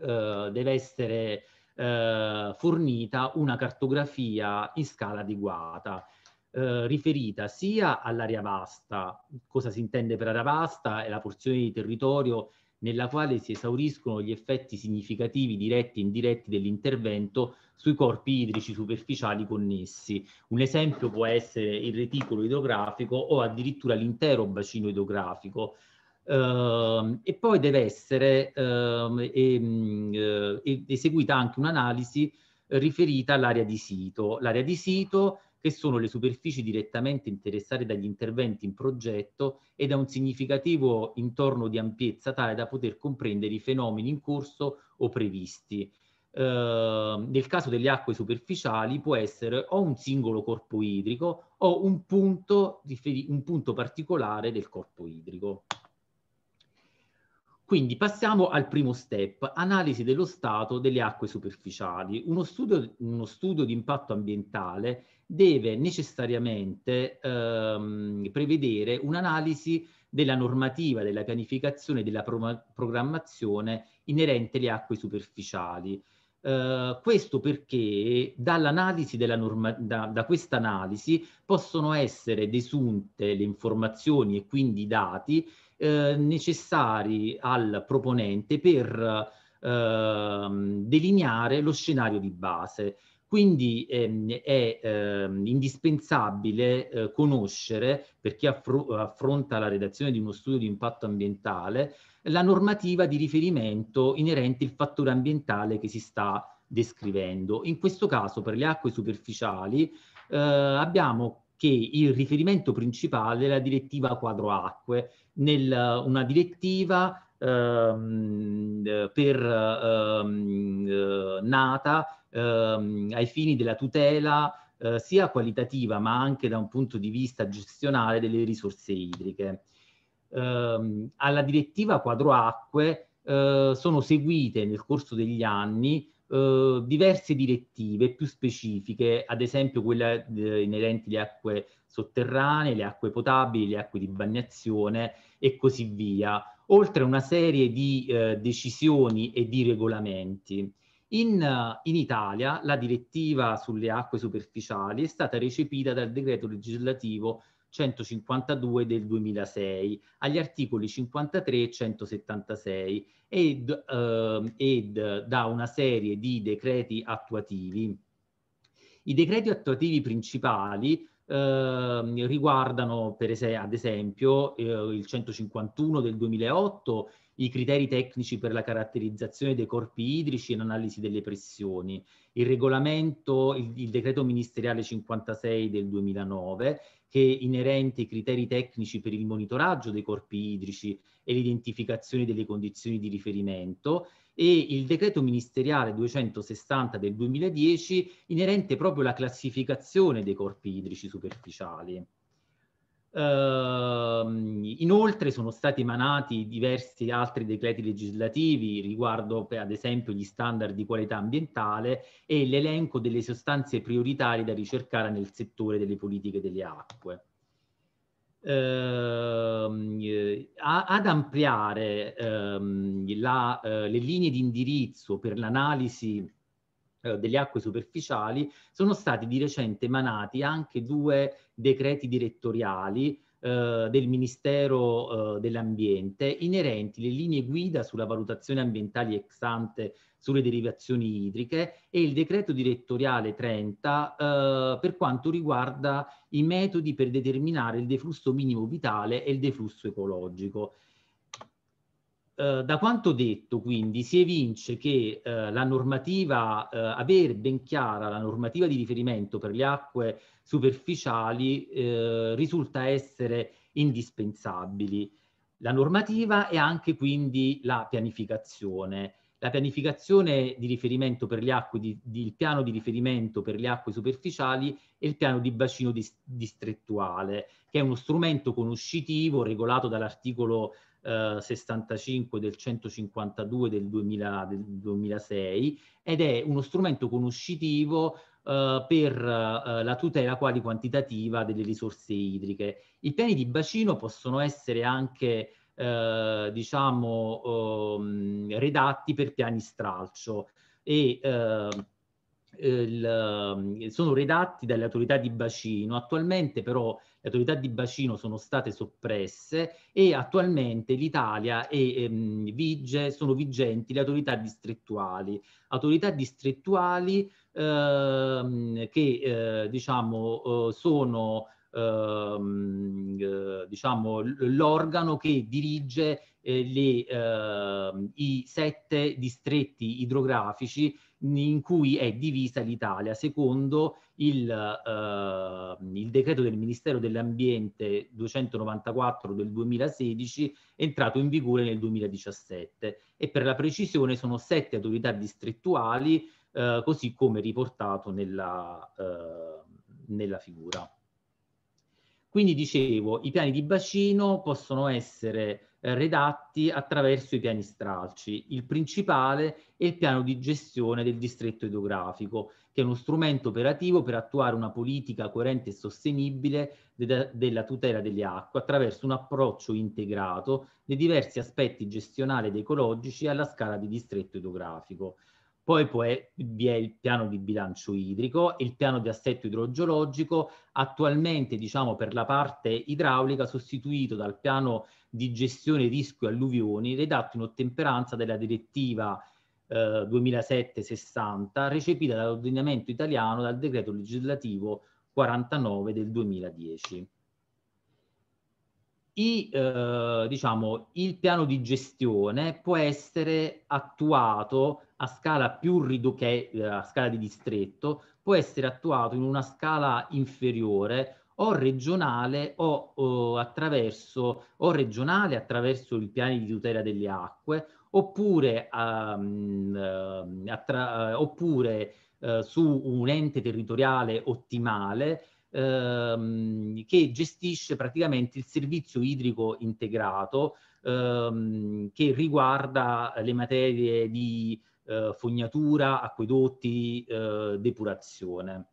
eh, deve essere eh, fornita una cartografia in scala adeguata. Eh, riferita sia all'area vasta, cosa si intende per area vasta, è la porzione di territorio nella quale si esauriscono gli effetti significativi diretti e indiretti dell'intervento sui corpi idrici superficiali connessi. Un esempio può essere il reticolo idrografico o addirittura l'intero bacino idrografico. Uh, e poi deve essere uh, e, uh, eseguita anche un'analisi riferita all'area di sito. L'area di sito che sono le superfici direttamente interessate dagli interventi in progetto e da un significativo intorno di ampiezza tale da poter comprendere i fenomeni in corso o previsti. eh, nel caso delle acque superficiali può essere o un singolo corpo idrico o un punto, un punto particolare del corpo idrico. Quindi passiamo al primo step, analisi dello stato delle acque superficiali. Uno studio, uno studio di impatto ambientale deve necessariamente ehm, prevedere un'analisi della normativa, della pianificazione della pro programmazione inerente alle acque superficiali. Uh, questo perché dall'analisi della norma, da, da questa analisi possono essere desunte le informazioni e quindi i dati eh, necessari al proponente per eh, delineare lo scenario di base. Quindi ehm, è ehm, indispensabile eh, conoscere, per chi affro affronta la redazione di uno studio di impatto ambientale, la normativa di riferimento inerente al fattore ambientale che si sta descrivendo. In questo caso, per le acque superficiali, eh, abbiamo che il riferimento principale è la direttiva quadro acque, nel, una direttiva ehm, per, ehm, eh, nata ehm, ai fini della tutela eh, sia qualitativa ma anche da un punto di vista gestionale delle risorse idriche. Ehm, alla direttiva quadro acque eh, sono seguite nel corso degli anni eh, diverse direttive più specifiche, ad esempio quelle eh, inerenti alle acque sotterranee, le acque potabili, le acque di bagnazione e così via, oltre a una serie di eh, decisioni e di regolamenti. In, in, Italia la direttiva sulle acque superficiali è stata recepita dal decreto legislativo 152 del 2006 agli articoli 53 e 176 ed, eh, ed da una serie di decreti attuativi. I decreti attuativi principali eh, riguardano per esempio, ad esempio eh, il 151 del 2008 i criteri tecnici per la caratterizzazione dei corpi idrici e l'analisi delle pressioni, il regolamento, il, il decreto ministeriale 56 del 2009 che inerente ai criteri tecnici per il monitoraggio dei corpi idrici e l'identificazione delle condizioni di riferimento e il decreto ministeriale 260 del 2010 inerente proprio alla classificazione dei corpi idrici superficiali. Uh, inoltre sono stati emanati diversi altri decreti legislativi riguardo ad esempio gli standard di qualità ambientale e l'elenco delle sostanze prioritarie da ricercare nel settore delle politiche delle acque. Uh, ad ampliare uh, la, eh, le linee di indirizzo per l'analisi eh, delle acque superficiali, sono stati di recente emanati anche due decreti direttoriali eh, del Ministero eh, dell'Ambiente inerenti le linee guida sulla valutazione ambientale ex ante sulle derivazioni idriche e il decreto direttoriale 30 eh, per quanto riguarda i metodi per determinare il deflusso minimo vitale e il deflusso ecologico. Eh, da quanto detto, quindi, si evince che eh, la normativa, eh, avere ben chiara la normativa di riferimento per le acque superficiali eh, risulta essere indispensabili. La normativa e anche quindi la pianificazione. La pianificazione di riferimento per le acque, di, di, il piano di riferimento per le acque superficiali e il piano di bacino distrettuale, che è uno strumento conoscitivo regolato dall'articolo 65 eh, del 152 del, 2000, del 2006 ed è uno strumento conoscitivo uh, per uh, la tutela quali quantitativa delle risorse idriche. I piani di bacino possono essere anche uh, diciamo um, redatti per piani stralcio e il, sono redatti dalle autorità di bacino. Attualmente però le autorità di bacino sono state soppresse e attualmente l'Italia ehm, vige, sono vigenti le autorità distrettuali. Autorità distrettuali ehm, che eh, diciamo eh, sono ehm, eh, diciamo, l'organo che dirige eh, le, ehm, i sette distretti idrografici in cui è divisa l'Italia secondo il, eh, il, decreto del Ministero dell'Ambiente 294 del 2016 entrato in vigore nel 2017 e per la precisione sono sette autorità distrettuali eh, così come riportato nella, eh, nella figura. Quindi dicevo, i piani di bacino possono essere redatti attraverso i piani stralci. Il principale è il piano di gestione del distretto idrografico, che è uno strumento operativo per attuare una politica coerente e sostenibile de della tutela delle acque attraverso un approccio integrato dei diversi aspetti gestionali ed ecologici alla scala di distretto idrografico. Poi, poi vi è il piano di bilancio idrico il piano di assetto idrogeologico, attualmente diciamo per la parte idraulica sostituito dal piano di gestione rischio alluvioni redatto in ottemperanza della direttiva eh, 2007-60 recepita dall'ordinamento italiano dal decreto legislativo 49 del 2010. I, eh, diciamo, il piano di gestione può essere attuato a scala più ridotta, eh, a scala di distretto, può essere attuato in una scala inferiore o regionale o, o, attraverso, o regionale attraverso i piani di tutela delle acque oppure, um, attra- uh, oppure uh, su un ente territoriale ottimale ehm, che gestisce praticamente il servizio idrico integrato ehm, che riguarda le materie di eh, fognatura, acquedotti, eh, depurazione.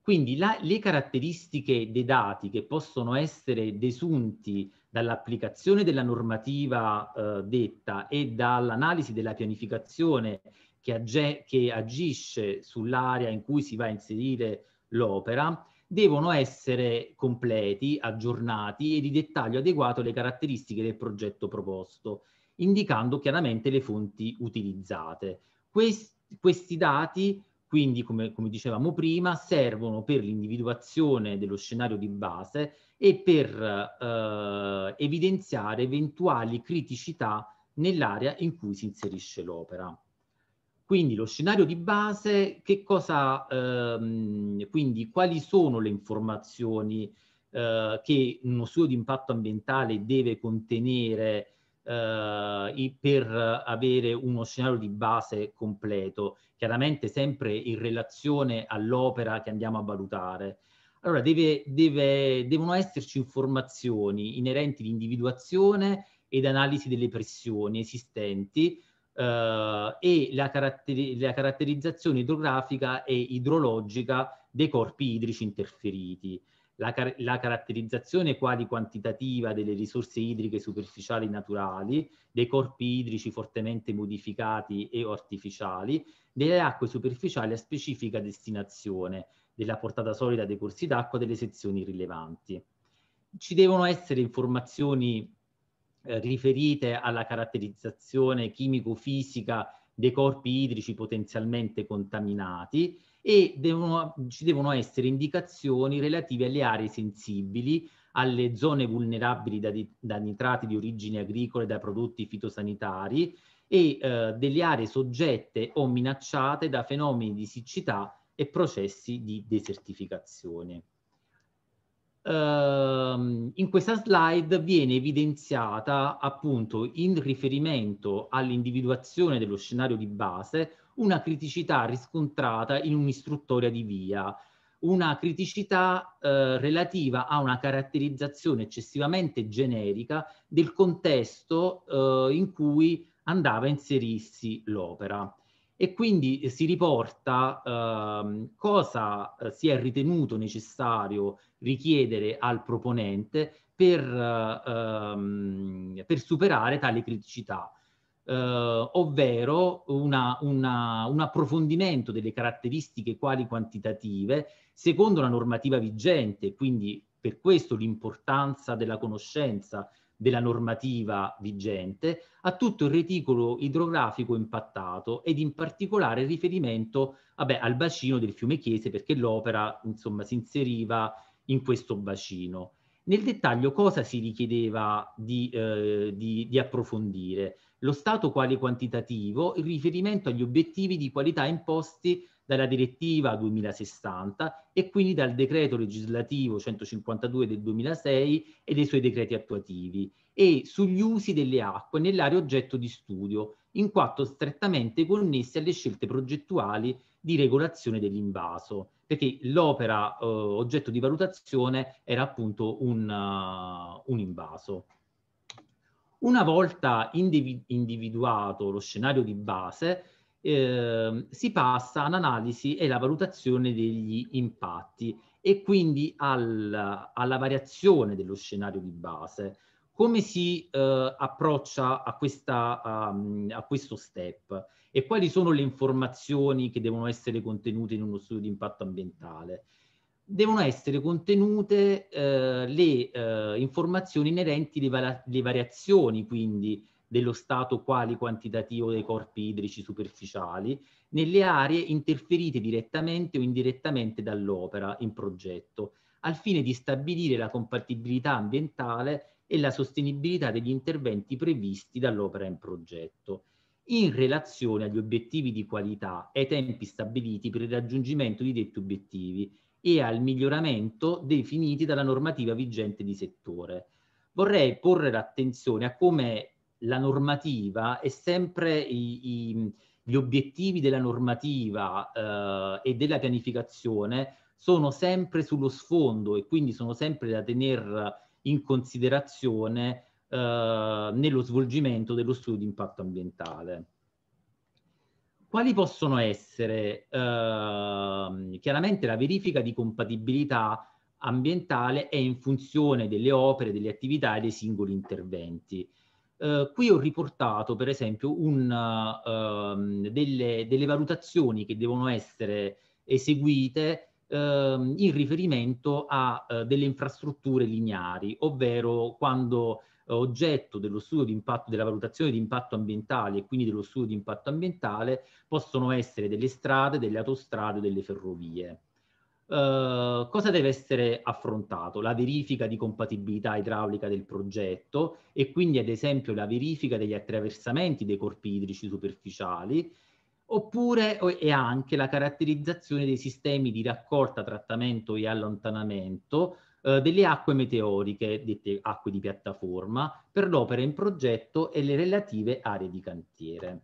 Quindi la, le caratteristiche dei dati che possono essere desunti dall'applicazione della normativa eh, detta e dall'analisi della pianificazione che, ag che agisce sull'area in cui si va a inserire l'opera, devono essere completi, aggiornati e di dettaglio adeguato alle caratteristiche del progetto proposto, indicando chiaramente le fonti utilizzate. Quest questi dati quindi, come, come dicevamo prima, servono per l'individuazione dello scenario di base e per eh, evidenziare eventuali criticità nell'area in cui si inserisce l'opera. Quindi lo scenario di base, cosa, ehm, quindi quali sono le informazioni eh, che uno studio di impatto ambientale deve contenere eh, per avere uno scenario di base completo, chiaramente sempre in relazione all'opera che andiamo a valutare. Allora, deve, deve, devono esserci informazioni inerenti all'individuazione ed analisi delle pressioni esistenti eh, e la, caratteri la caratterizzazione idrografica e idrologica dei corpi idrici interferiti la, car la caratterizzazione quali quantitativa delle risorse idriche superficiali naturali, dei corpi idrici fortemente modificati e artificiali, delle acque superficiali a specifica destinazione, della portata solida dei corsi d'acqua, delle sezioni rilevanti. Ci devono essere informazioni eh, riferite alla caratterizzazione chimico-fisica dei corpi idrici potenzialmente contaminati e devono, ci devono essere indicazioni relative alle aree sensibili, alle zone vulnerabili da, da nitrati di origine agricola e da prodotti fitosanitari e eh, delle aree soggette o minacciate da fenomeni di siccità e processi di desertificazione. Uh, in questa slide viene evidenziata appunto in riferimento all'individuazione dello scenario di base una criticità riscontrata in un'istruttoria di via, una criticità eh, relativa a una caratterizzazione eccessivamente generica del contesto eh, in cui andava a inserirsi l'opera. E quindi si riporta eh, cosa eh, si è ritenuto necessario richiedere al proponente per, ehm, per superare tale criticità eh, ovvero una, una, un approfondimento delle caratteristiche quali quantitative secondo la normativa vigente, quindi per questo l'importanza della conoscenza della normativa vigente a tutto il reticolo idrografico impattato ed in particolare riferimento vabbè, al bacino del fiume Chiese perché l'opera insomma si inseriva in questo bacino. Nel dettaglio cosa si richiedeva di, eh, di, di approfondire? Lo stato quale quantitativo in riferimento agli obiettivi di qualità imposti dalla direttiva 2060 e quindi dal decreto legislativo 152 del 2006 e dei suoi decreti attuativi e sugli usi delle acque nell'area oggetto di studio, in quanto strettamente connessi alle scelte progettuali di regolazione dell'invaso, perché l'opera eh, oggetto di valutazione era appunto un, uh, un invaso. Una volta individuato lo scenario di base, eh, si passa all'analisi e alla valutazione degli impatti e quindi al, alla variazione dello scenario di base. Come si eh, approccia a, questa, um, a questo step e quali sono le informazioni che devono essere contenute in uno studio di impatto ambientale? Devono essere contenute eh, le eh, informazioni inerenti alle variazioni, quindi dello stato quali quantitativo dei corpi idrici superficiali, nelle aree interferite direttamente o indirettamente dall'opera in progetto, al fine di stabilire la compatibilità ambientale e la sostenibilità degli interventi previsti dall'opera in progetto, in relazione agli obiettivi di qualità e ai tempi stabiliti per il raggiungimento di detti obiettivi e al miglioramento definiti dalla normativa vigente di settore. Vorrei porre l'attenzione a come la normativa è sempre i, i, gli obiettivi della normativa eh, e della pianificazione sono sempre sullo sfondo e quindi sono sempre da tenere in considerazione eh, nello svolgimento dello studio di impatto ambientale. Quali possono essere? Eh, chiaramente la verifica di compatibilità ambientale è in funzione delle opere, delle attività e dei singoli interventi. Uh, qui ho riportato per esempio un, uh, delle, delle, valutazioni che devono essere eseguite uh, in riferimento a eh, delle infrastrutture lineari, ovvero quando oggetto dello studio di impatto, della valutazione di impatto ambientale e quindi dello studio di impatto ambientale possono essere delle strade, delle autostrade, delle ferrovie. Uh, cosa deve essere affrontato? La verifica di compatibilità idraulica del progetto e quindi ad esempio la verifica degli attraversamenti dei corpi idrici superficiali oppure e anche la caratterizzazione dei sistemi di raccolta, trattamento e allontanamento uh, delle acque meteoriche, dette acque di piattaforma, per l'opera in progetto e le relative aree di cantiere.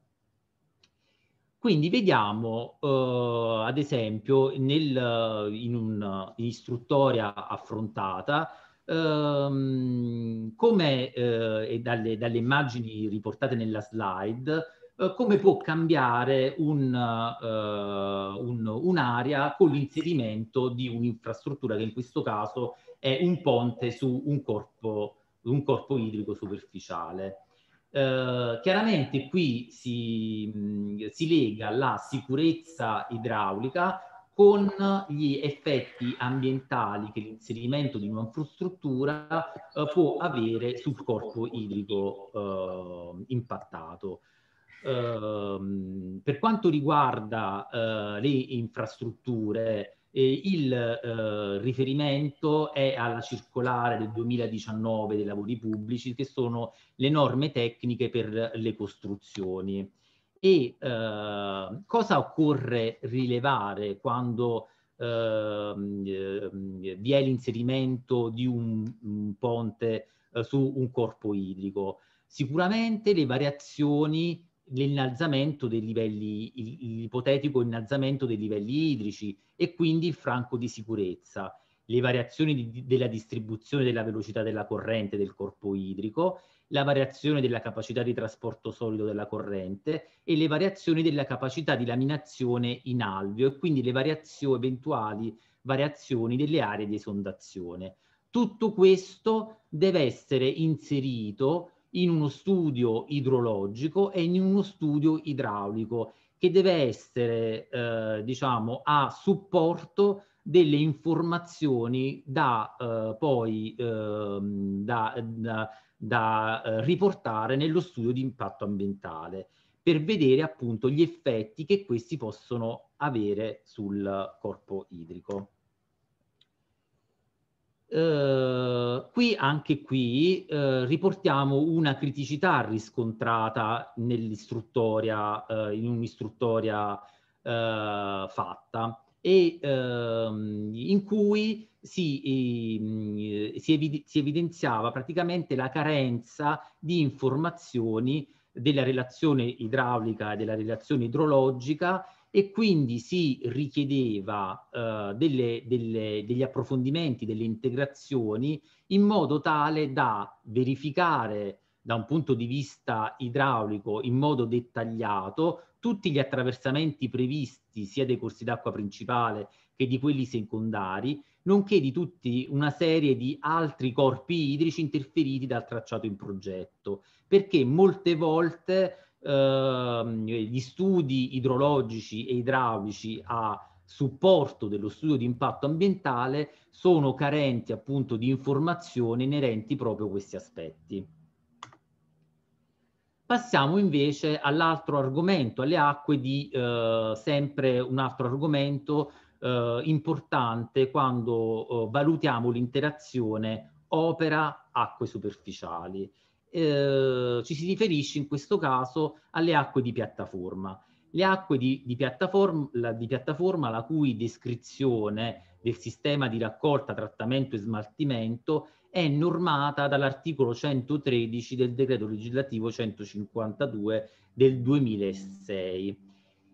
Quindi vediamo, uh, ad esempio, nel, in un'istruttoria affrontata, um, come, uh, e dalle, dalle, immagini riportate nella slide, uh, come può cambiare un'area un, un con l'inserimento di un'infrastruttura che in questo caso è un ponte su un corpo, un corpo idrico superficiale. Uh, chiaramente qui si, mh, si, lega la sicurezza idraulica con gli effetti ambientali che l'inserimento di un'infrastruttura uh, può avere sul corpo idrico uh, impattato. Ehm, per quanto riguarda le infrastrutture, eh, il eh, riferimento è alla circolare del 2019 dei lavori pubblici, che sono le norme tecniche per le costruzioni. E eh, cosa occorre rilevare quando ehm, eh, vi è l'inserimento di un, un ponte eh, su un corpo idrico? Sicuramente le variazioni l'innalzamento dei livelli, l'ipotetico innalzamento dei livelli idrici e quindi il franco di sicurezza, le variazioni di, della distribuzione della velocità della corrente del corpo idrico, la variazione della capacità di trasporto solido della corrente e le variazioni della capacità di laminazione in alveo e quindi le variazioni, eventuali variazioni delle aree di esondazione. Tutto questo deve essere inserito in uno studio idrologico e in uno studio idraulico che deve essere, eh, diciamo, a supporto delle informazioni da eh, poi eh, da, da, da eh, riportare nello studio di impatto ambientale per vedere appunto gli effetti che questi possono avere sul corpo idrico. Uh, qui anche qui uh, riportiamo una criticità riscontrata nell'istruttoria, uh, in un'istruttoria fatta e ehm, in cui si, si, evid si evidenziava praticamente la carenza di informazioni della relazione idraulica e della relazione idrologica e quindi si richiedeva uh, delle, delle, degli approfondimenti, delle integrazioni in modo tale da verificare da un punto di vista idraulico in modo dettagliato tutti gli attraversamenti previsti sia dei corsi d'acqua principale che di quelli secondari, nonché di tutti una serie di altri corpi idrici interferiti dal tracciato in progetto, perché molte volte gli studi idrologici e idraulici a supporto dello studio di impatto ambientale sono carenti appunto di informazioni inerenti proprio a questi aspetti. Passiamo invece all'altro argomento, alle acque di eh, sempre un altro argomento eh, importante quando eh, valutiamo l'interazione opera-acque superficiali eh, ci si riferisce in questo caso alle acque di piattaforma. Le acque di, di, piattaforma, la, di piattaforma la cui descrizione del sistema di raccolta, trattamento e smaltimento è normata dall'articolo 113 del decreto legislativo 152 del 2006.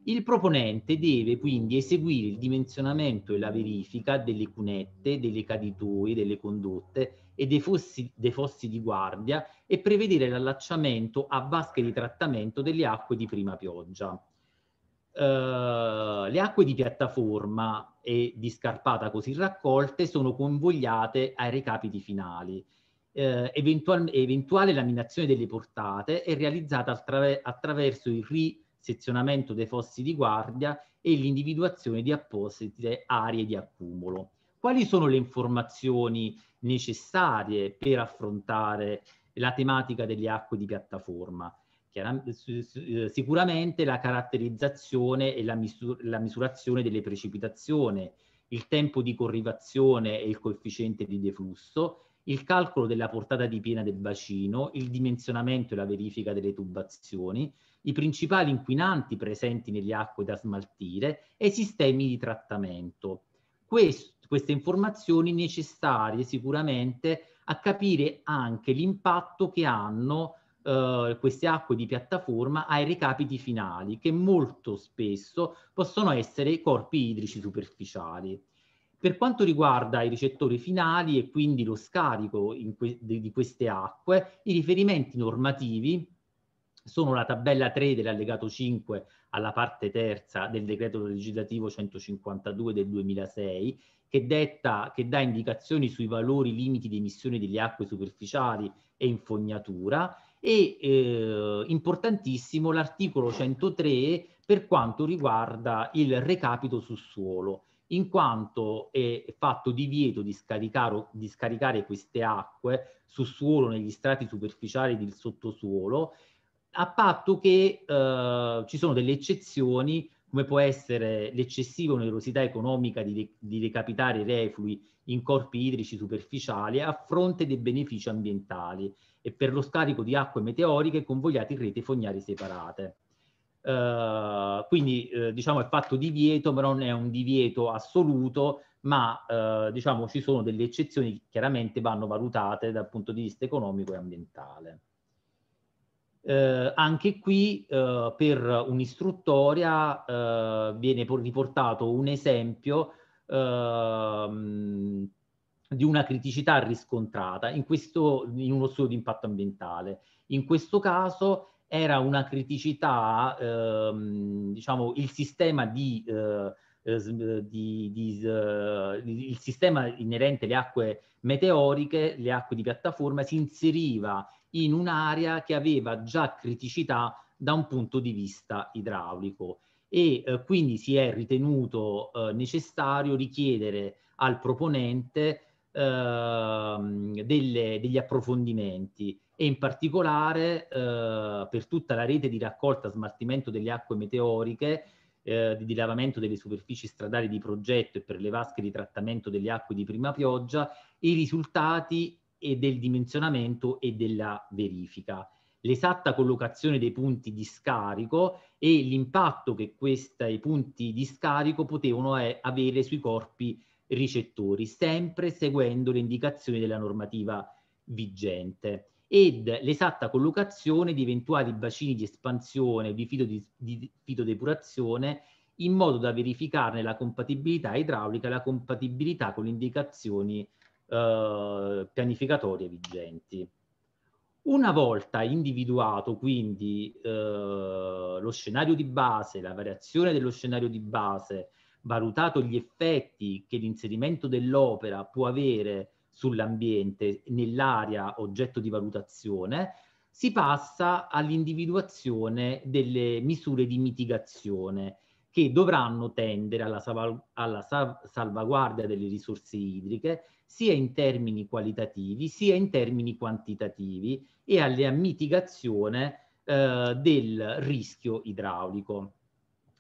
Il proponente deve quindi eseguire il dimensionamento e la verifica delle cunette, delle caditoie, delle condotte e dei fossi, dei fossi di guardia e prevedere l'allacciamento a vasche di trattamento delle acque di prima pioggia. Uh, le acque di piattaforma e di scarpata così raccolte sono convogliate ai recapiti finali. Uh, eventual eventuale laminazione delle portate è realizzata attraver attraverso il risezionamento dei fossi di guardia e l'individuazione di apposite aree di accumulo. Quali sono le informazioni necessarie per affrontare la tematica delle acque di piattaforma. Eh, sicuramente la caratterizzazione e la, misur la misurazione delle precipitazioni, il tempo di corrivazione e il coefficiente di deflusso, il calcolo della portata di piena del bacino, il dimensionamento e la verifica delle tubazioni, i principali inquinanti presenti nelle acque da smaltire e i sistemi di trattamento. Questo queste informazioni necessarie sicuramente a capire anche l'impatto che hanno eh, queste acque di piattaforma ai recapiti finali, che molto spesso possono essere corpi idrici superficiali. Per quanto riguarda i ricettori finali e quindi lo scarico que di queste acque, i riferimenti normativi sono la tabella 3 dell'allegato 5 alla parte terza del decreto legislativo 152 del 2006 che, detta, che dà indicazioni sui valori limiti di emissione delle acque superficiali e infognatura e eh, importantissimo l'articolo 103 per quanto riguarda il recapito sul suolo in quanto è fatto divieto di di scaricare queste acque sul suolo negli strati superficiali del sottosuolo a patto che eh, ci sono delle eccezioni come può essere l'eccessiva onerosità economica di, di recapitare i reflui in corpi idrici superficiali a fronte dei benefici ambientali e per lo scarico di acque meteoriche convogliate in rete fognarie separate. Uh, quindi uh, diciamo è fatto divieto, ma non è un divieto assoluto, ma uh, diciamo ci sono delle eccezioni che chiaramente vanno valutate dal punto di vista economico e ambientale. Eh, anche qui eh, per un'istruttoria eh, viene riportato un esempio ehm, di una criticità riscontrata in, questo, in uno studio di impatto ambientale. In questo caso era una criticità, ehm, diciamo, il sistema di, eh, di, di il sistema inerente alle acque meteoriche, le acque di piattaforma, si inseriva in un'area che aveva già criticità da un punto di vista idraulico. E eh, quindi si è ritenuto eh, necessario richiedere al proponente eh, delle, degli approfondimenti e in particolare eh, per tutta la rete di raccolta smaltimento delle acque meteoriche eh, di dilavamento delle superfici stradali di progetto e per le vasche di trattamento delle acque di prima pioggia, i risultati e del dimensionamento e della verifica. L'esatta collocazione dei punti di scarico e l'impatto che questi punti di scarico potevano eh, avere sui corpi ricettori, sempre seguendo le indicazioni della normativa vigente. Ed l'esatta collocazione di eventuali bacini di espansione di, fito di, di fitodepurazione in modo da verificarne la compatibilità idraulica e la compatibilità con le indicazioni eh, pianificatorie vigenti. Una volta individuato quindi eh, lo scenario di base, la variazione dello scenario di base, valutato gli effetti che l'inserimento dell'opera può avere sull'ambiente nell'area oggetto di valutazione, si passa all'individuazione delle misure di mitigazione che dovranno tendere alla, salv alla salv salvaguardia delle risorse idriche sia in termini qualitativi sia in termini quantitativi e alla mitigazione eh, del rischio idraulico.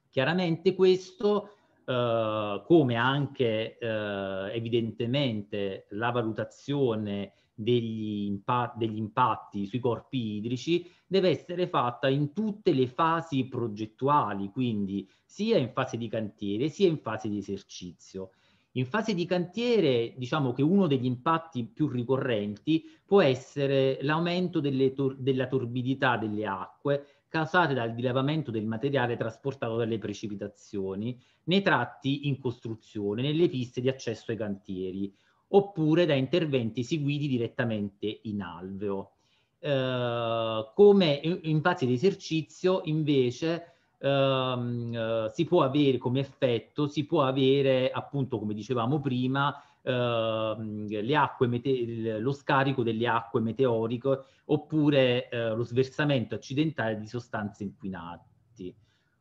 Chiaramente questo, eh, come anche eh, evidentemente la valutazione degli, impa degli impatti sui corpi idrici, deve essere fatta in tutte le fasi progettuali, quindi sia in fase di cantiere sia in fase di esercizio. In fase di cantiere diciamo che uno degli impatti più ricorrenti può essere l'aumento tor della torbidità delle acque causate dal dilevamento del materiale trasportato dalle precipitazioni nei tratti in costruzione, nelle piste di accesso ai cantieri, oppure da interventi eseguiti direttamente in alveo. Eh, come in fase di esercizio invece ehm, eh, si può avere come effetto, si può avere appunto come dicevamo prima, ehm, acque mete- lo scarico delle acque meteoriche oppure eh, lo sversamento accidentale di sostanze inquinanti.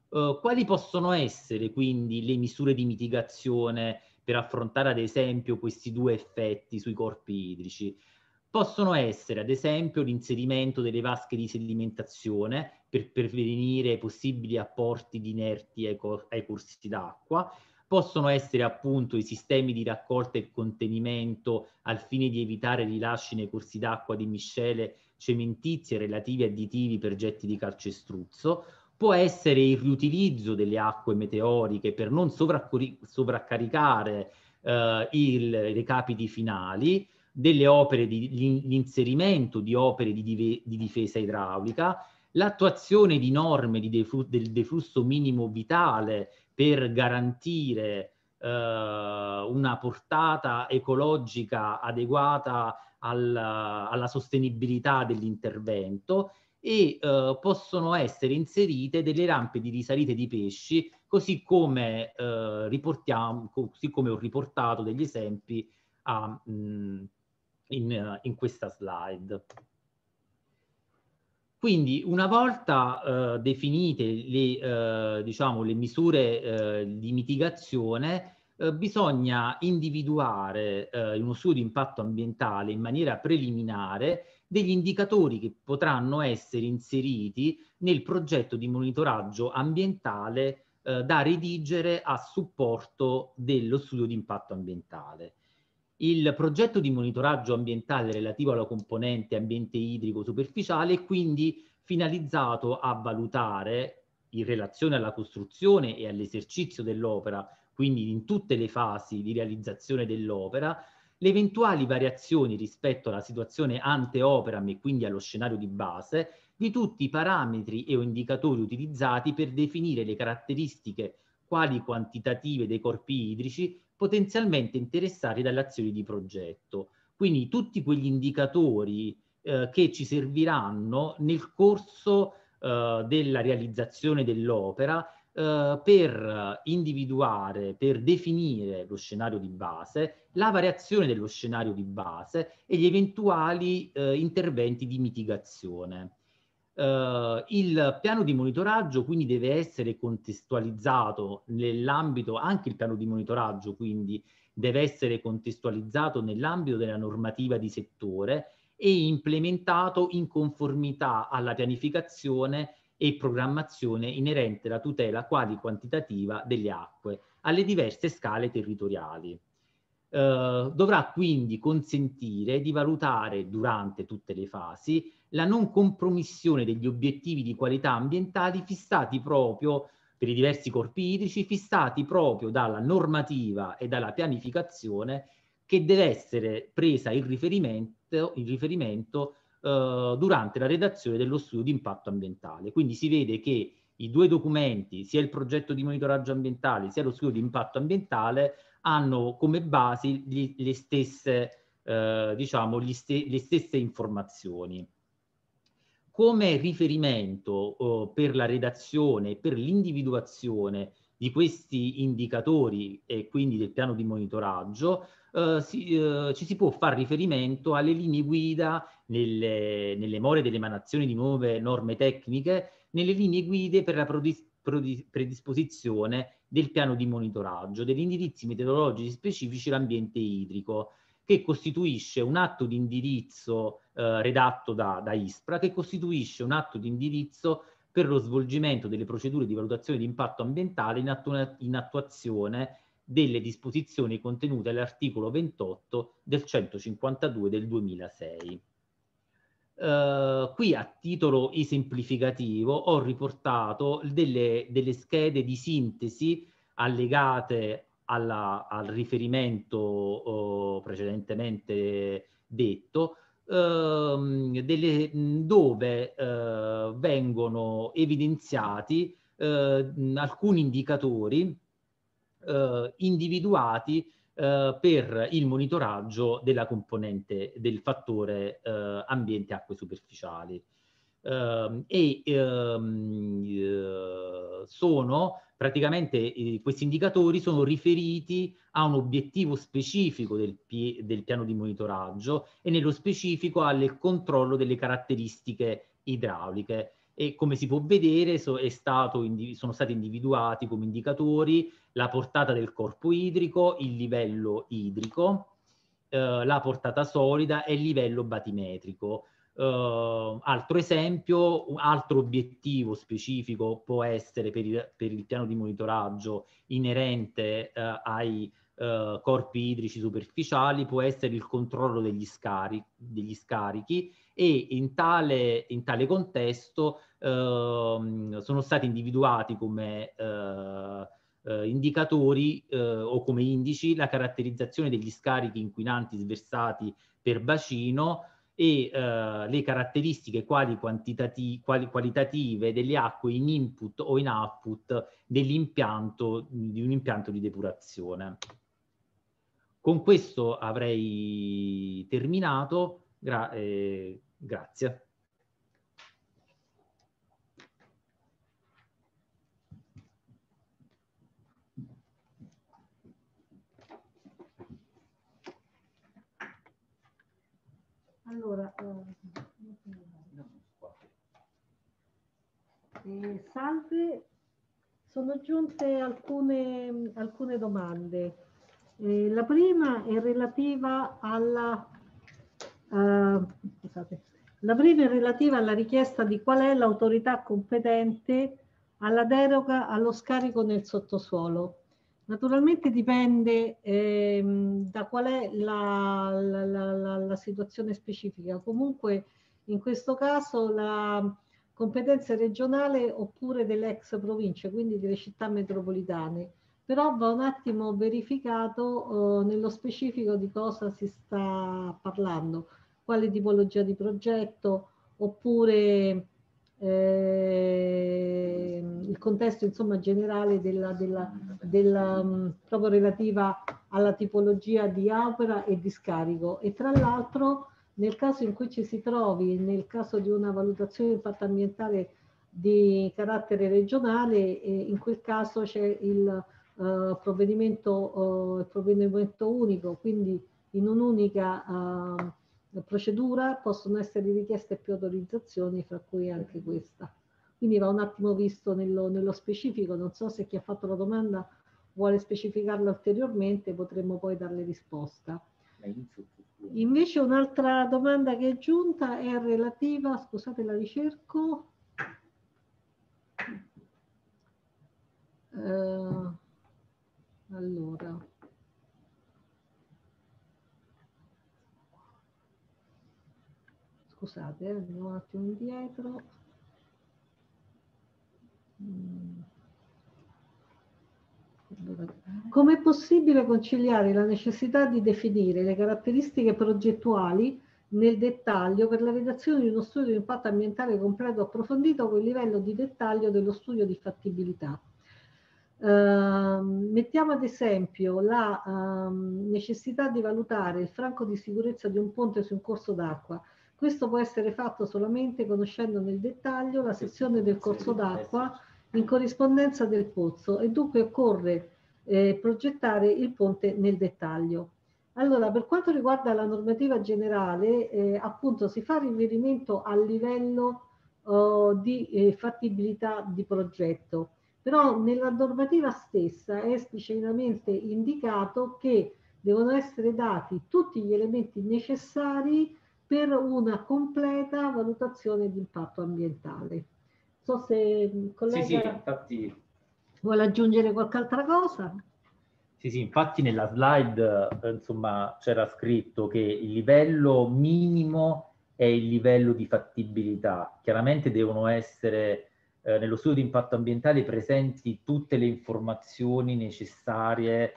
Uh, quali possono essere quindi le misure di mitigazione per affrontare ad esempio questi due effetti sui corpi idrici? Possono essere ad esempio l'inserimento delle vasche di sedimentazione per prevenire possibili apporti di inerti ai, cor ai corsi d'acqua, possono essere appunto i sistemi di raccolta e contenimento al fine di evitare rilasci nei corsi d'acqua di miscele cementizie relativi additivi per getti di calcestruzzo, può essere il riutilizzo delle acque meteoriche per non sovraccaricare eh, il, i recapiti finali, delle opere di l'inserimento di opere di, di, di, difesa idraulica, l'attuazione di norme di deflu del deflusso minimo vitale per garantire eh, una portata ecologica adeguata alla, alla sostenibilità dell'intervento e eh, possono essere inserite delle rampe di risalite di pesci, così come, eh, riportiamo, così come ho riportato degli esempi a, mh, in, in questa slide. Quindi una volta eh, definite le, eh, diciamo, le misure eh, di mitigazione, eh, bisogna individuare eh, in uno studio di impatto ambientale in maniera preliminare degli indicatori che potranno essere inseriti nel progetto di monitoraggio ambientale eh, da redigere a supporto dello studio di impatto ambientale. Il progetto di monitoraggio ambientale relativo alla componente ambiente idrico superficiale è quindi finalizzato a valutare, in relazione alla costruzione e all'esercizio dell'opera, quindi in tutte le fasi di realizzazione dell'opera, le eventuali variazioni rispetto alla situazione ante operam e quindi allo scenario di base di tutti i parametri e o indicatori utilizzati per definire le caratteristiche quali quantitative dei corpi idrici potenzialmente interessati dalle azioni di progetto. Quindi tutti quegli indicatori eh, che ci serviranno nel corso eh, della realizzazione dell'opera eh, per individuare, per definire lo scenario di base, la variazione dello scenario di base e gli eventuali eh, interventi di mitigazione. Uh, il piano di monitoraggio quindi deve essere contestualizzato nell'ambito, anche il piano di monitoraggio quindi deve essere contestualizzato nell'ambito della normativa di settore e implementato in conformità alla pianificazione e programmazione inerente alla tutela quali quantitativa delle acque alle diverse scale territoriali. Eh, dovrà quindi consentire di valutare durante tutte le fasi la non compromissione degli obiettivi di qualità ambientali fissati proprio per i diversi corpi idrici, fissati proprio dalla normativa e dalla pianificazione che deve essere presa in riferimento, in riferimento eh, durante la redazione dello studio di impatto ambientale. Quindi si vede che i due documenti, sia il progetto di monitoraggio ambientale sia lo studio di impatto ambientale, hanno come basi gli, le, stesse, eh, diciamo, st le stesse informazioni. Come riferimento eh, per la redazione per l'individuazione di questi indicatori e quindi del piano di monitoraggio, eh, si, eh, ci si può fare riferimento alle linee guida nelle, nelle more delle emanazioni di nuove norme tecniche, nelle linee guida per la predisposizione del piano di monitoraggio, degli indirizzi metodologici specifici all'ambiente idrico, che costituisce un atto di indirizzo eh, redatto da, da ISPRA, che costituisce un atto di indirizzo per lo svolgimento delle procedure di valutazione di impatto ambientale in, attu in attuazione delle disposizioni contenute all'articolo 28 del 152 del 2006. Uh, qui a titolo esemplificativo ho riportato delle, delle schede di sintesi allegate alla, al riferimento uh, precedentemente detto, uh, delle, dove eh, vengono evidenziati alcuni indicatori individuati eh, per il monitoraggio della componente del fattore eh, ambiente acque superficiali. Uh, e uh, sono praticamente uh, questi indicatori sono riferiti a un obiettivo specifico del, del, piano di monitoraggio e nello specifico al controllo delle caratteristiche idrauliche e come si può vedere so, stato, sono stati individuati come indicatori la portata del corpo idrico, il livello idrico, eh, la portata solida e il livello batimetrico. Uh, altro esempio, un altro obiettivo specifico può essere per il, per il piano di monitoraggio inerente uh, ai uh, corpi idrici superficiali, può essere il controllo degli, scari degli scarichi e in tale, in tale contesto ehm, sono stati individuati come eh, indicatori eh, o come indici la caratterizzazione degli scarichi inquinanti sversati per bacino e eh, le caratteristiche quali quali qualitative delle acque in input o in output dell'impianto di un impianto di depurazione. Con questo avrei terminato. Gra eh, grazie. Allora, eh, salve, sono giunte alcune, alcune domande. Eh, la prima è relativa alla, scusate, la prima è relativa alla richiesta di qual è l'autorità competente alla deroga allo scarico nel sottosuolo. Naturalmente dipende ehm, da qual è la, la, la, la, situazione specifica. Comunque in questo caso la competenza regionale oppure delle ex province, quindi delle città metropolitane. Però va un attimo verificato eh, nello specifico di cosa si sta parlando, quale tipologia di progetto oppure eh, il contesto insomma generale della, della, della um, proprio relativa alla tipologia di opera e di scarico. E tra l'altro nel caso in cui ci si trovi nel caso di una valutazione di impatto ambientale di carattere regionale eh, in quel caso c'è il uh, provvedimento, il provvedimento unico quindi in un'unica uh, procedura possono essere richieste più autorizzazioni, fra cui anche questa. Quindi va un attimo visto nello, nello specifico, non so se chi ha fatto la domanda vuole specificarla ulteriormente, potremmo poi darle risposta. Invece un'altra domanda che è giunta è relativa, scusate la ricerco, uh, allora. Scusate, eh, andiamo un attimo indietro. Mm. Allora, Com'è possibile conciliare la necessità di definire le caratteristiche progettuali nel dettaglio per la redazione di uno studio di impatto ambientale completo approfondito con il livello di dettaglio dello studio di fattibilità? Uh, mettiamo ad esempio la uh, necessità di valutare il franco di sicurezza di un ponte su un corso d'acqua. Questo può essere fatto solamente conoscendo nel dettaglio la sezione del corso d'acqua in corrispondenza del pozzo e dunque occorre eh, progettare il ponte nel dettaglio. Allora, per quanto riguarda la normativa generale, eh, appunto si fa riferimento al livello oh, di eh, fattibilità di progetto, però nella normativa stessa è esplicitamente indicato che devono essere dati tutti gli elementi necessari per una completa valutazione di impatto ambientale so se il collega sì, sì, infatti... vuole aggiungere qualche altra cosa. Sì, sì, infatti nella slide insomma c'era scritto che il livello minimo è il livello di fattibilità. Chiaramente devono essere eh, nello studio di impatto ambientale presenti tutte le informazioni necessarie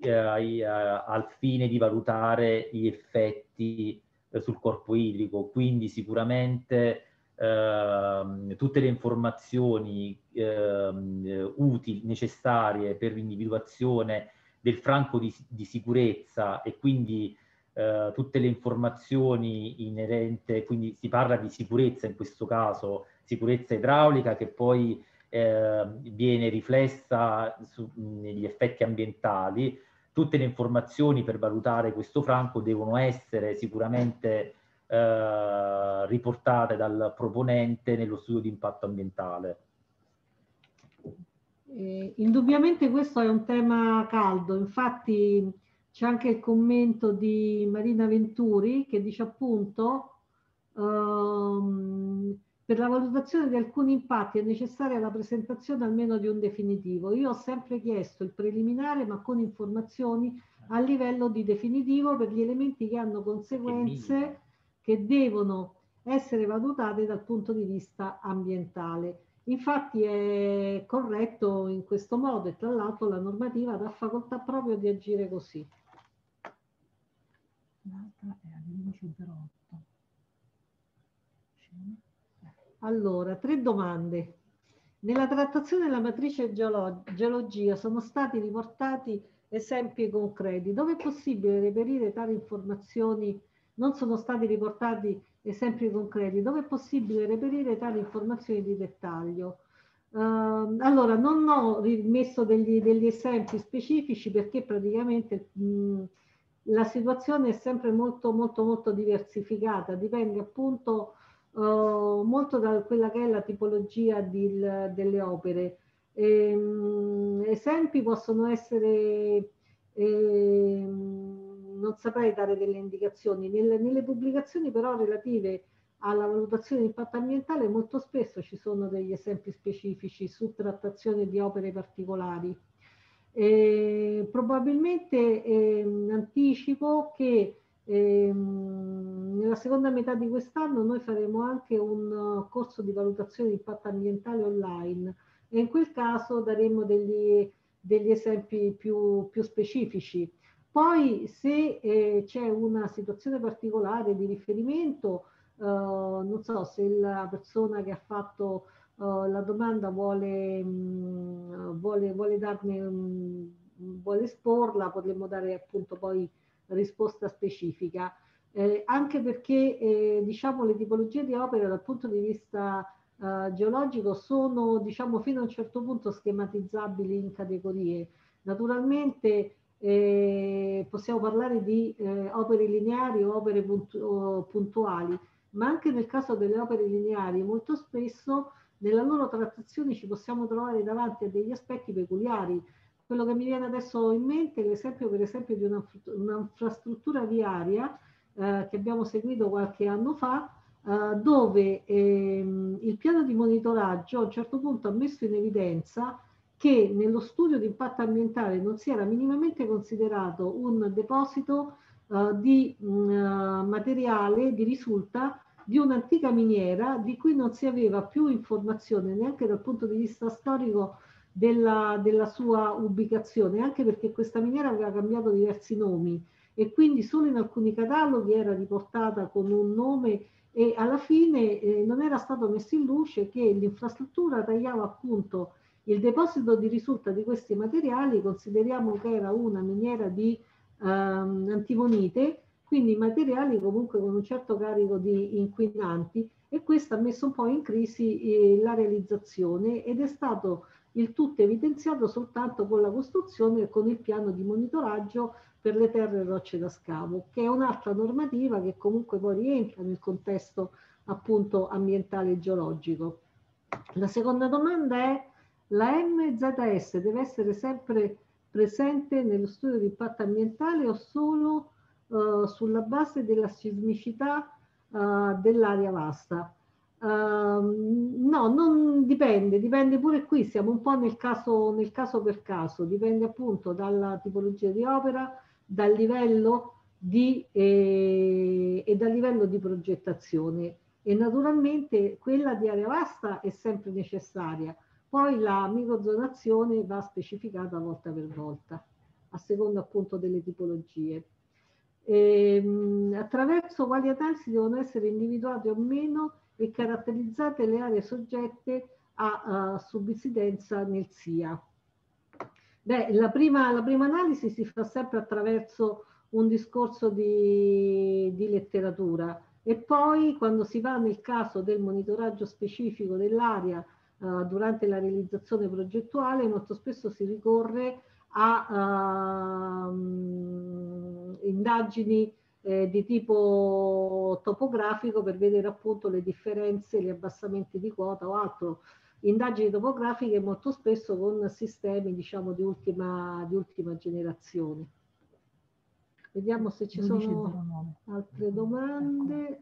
eh, ai, al fine di valutare gli effetti eh, sul corpo idrico, quindi sicuramente Ehm, tutte le informazioni eh, utili, necessarie per l'individuazione del franco di, di, sicurezza e quindi eh, tutte le informazioni inerenti, quindi si parla di sicurezza in questo caso, sicurezza idraulica che poi eh, viene riflessa su, negli effetti ambientali, tutte le informazioni per valutare questo franco devono essere sicuramente eh, riportate dal proponente nello studio di impatto ambientale. Eh, indubbiamente questo è un tema caldo, infatti c'è anche il commento di Marina Venturi che dice appunto ehm, per la valutazione di alcuni impatti è necessaria la presentazione almeno di un definitivo. Io ho sempre chiesto il preliminare ma con informazioni a livello di definitivo per gli elementi che hanno conseguenze che devono essere valutate dal punto di vista ambientale. Infatti è corretto in questo modo e tra l'altro la normativa dà facoltà proprio di agire così. L'altra è a 11.08. Allora, tre domande. Nella trattazione della matrice geologia sono stati riportati esempi concreti. Dove è possibile reperire tali informazioni non sono stati riportati esempi concreti dove è possibile reperire tali informazioni di dettaglio. Uh, allora, non ho rimesso degli, degli, esempi specifici perché praticamente mh, la situazione è sempre molto, molto, molto diversificata, dipende appunto uh, molto da quella che è la tipologia di, delle opere. E, mh, esempi possono essere... Eh, non saprei dare delle indicazioni. Nelle, nelle pubblicazioni però relative alla valutazione di impatto ambientale molto spesso ci sono degli esempi specifici su trattazione di opere particolari. Eh, probabilmente eh, anticipo che eh, nella seconda metà di quest'anno noi faremo anche un corso di valutazione di impatto ambientale online e in quel caso daremo degli, degli esempi più, più specifici. Poi se eh, c'è una situazione particolare di riferimento, eh, non so se la persona che ha fatto eh, la domanda vuole, mh, mm, vuole, vuole darne, mh, vuole esporla, potremmo dare appunto poi risposta specifica. Eh, anche perché eh, diciamo le tipologie di opere dal punto di vista eh, geologico sono diciamo fino a un certo punto schematizzabili in categorie. Naturalmente eh, possiamo parlare di eh, opere lineari o opere puntu puntuali, ma anche nel caso delle opere lineari molto spesso nella loro trattazione ci possiamo trovare davanti a degli aspetti peculiari. Quello che mi viene adesso in mente è l'esempio per esempio di un'infrastruttura viaria eh, che abbiamo seguito qualche anno fa, eh, dove ehm, il piano di monitoraggio a un certo punto ha messo in evidenza che nello studio di impatto ambientale non si era minimamente considerato un deposito uh, di uh, materiale di risulta di un'antica miniera di cui non si aveva più informazione neanche dal punto di vista storico della, della sua ubicazione, anche perché questa miniera aveva cambiato diversi nomi e quindi solo in alcuni cataloghi era riportata con un nome e alla fine eh, non era stato messo in luce che l'infrastruttura tagliava appunto il deposito di risulta di questi materiali, consideriamo che era una miniera di ehm, antimonite, quindi materiali comunque con un certo carico di inquinanti e questo ha messo un po' in crisi eh, la realizzazione ed è stato il tutto evidenziato soltanto con la costruzione e con il piano di monitoraggio per le terre e rocce da scavo, che è un'altra normativa che comunque poi rientra nel contesto appunto ambientale e geologico. La seconda domanda è la MZS deve essere sempre presente nello studio di impatto ambientale o solo uh, sulla base della sismicità uh, dell'area vasta? Uh, no, non dipende, dipende pure qui, siamo un po' nel caso, nel caso per caso, dipende appunto dalla tipologia di opera, dal livello di, eh, e dal livello di progettazione e naturalmente quella di area vasta è sempre necessaria. Poi la microzonazione va specificata volta per volta, a seconda appunto delle tipologie. E, ehm, attraverso quali analisi devono essere individuate o meno e caratterizzate le aree soggette a, a subsidenza nel SIA. Beh, la prima, la prima analisi si fa sempre attraverso un discorso di, di letteratura e poi quando si va nel caso del monitoraggio specifico dell'area uh, durante la realizzazione progettuale molto spesso si ricorre a uh, indagini eh, di tipo topografico per vedere appunto le differenze, gli abbassamenti di quota o altro indagini topografiche molto spesso con sistemi diciamo di ultima, di ultima generazione. Vediamo se ci sono altre domande.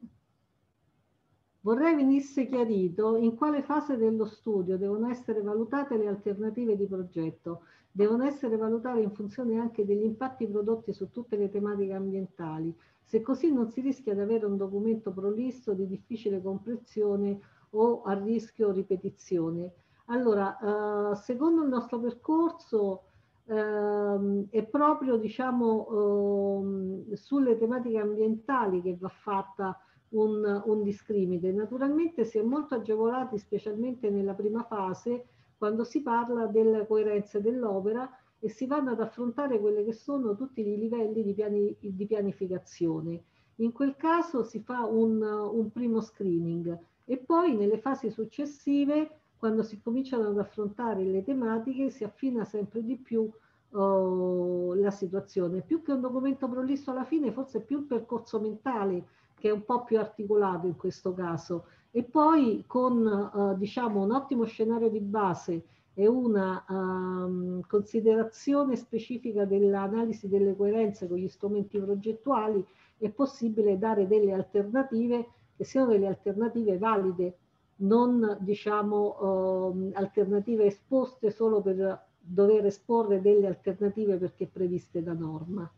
Vorrei venisse chiarito in quale fase dello studio devono essere valutate le alternative di progetto. Devono essere valutate in funzione anche degli impatti prodotti su tutte le tematiche ambientali. Se così non si rischia di avere un documento prolisso di difficile comprensione o a rischio ripetizione. Allora, eh, secondo il nostro percorso eh, è proprio diciamo, eh, sulle tematiche ambientali che va fatta un, un discrimine. Naturalmente si è molto agevolati, specialmente nella prima fase, quando si parla della coerenza dell'opera e si vanno ad affrontare quelli che sono tutti i livelli di, piani, di pianificazione. In quel caso si fa un, un primo screening e poi nelle fasi successive, quando si cominciano ad affrontare le tematiche, si affina sempre di più oh, la situazione. Più che un documento prolisso alla fine, forse più un percorso mentale che è un po' più articolato in questo caso. E poi con uh, diciamo, un ottimo scenario di base e una um, considerazione specifica dell'analisi delle coerenze con gli strumenti progettuali è possibile dare delle alternative che siano delle alternative valide, non diciamo eh, alternative esposte solo per dover esporre delle alternative perché previste da norma.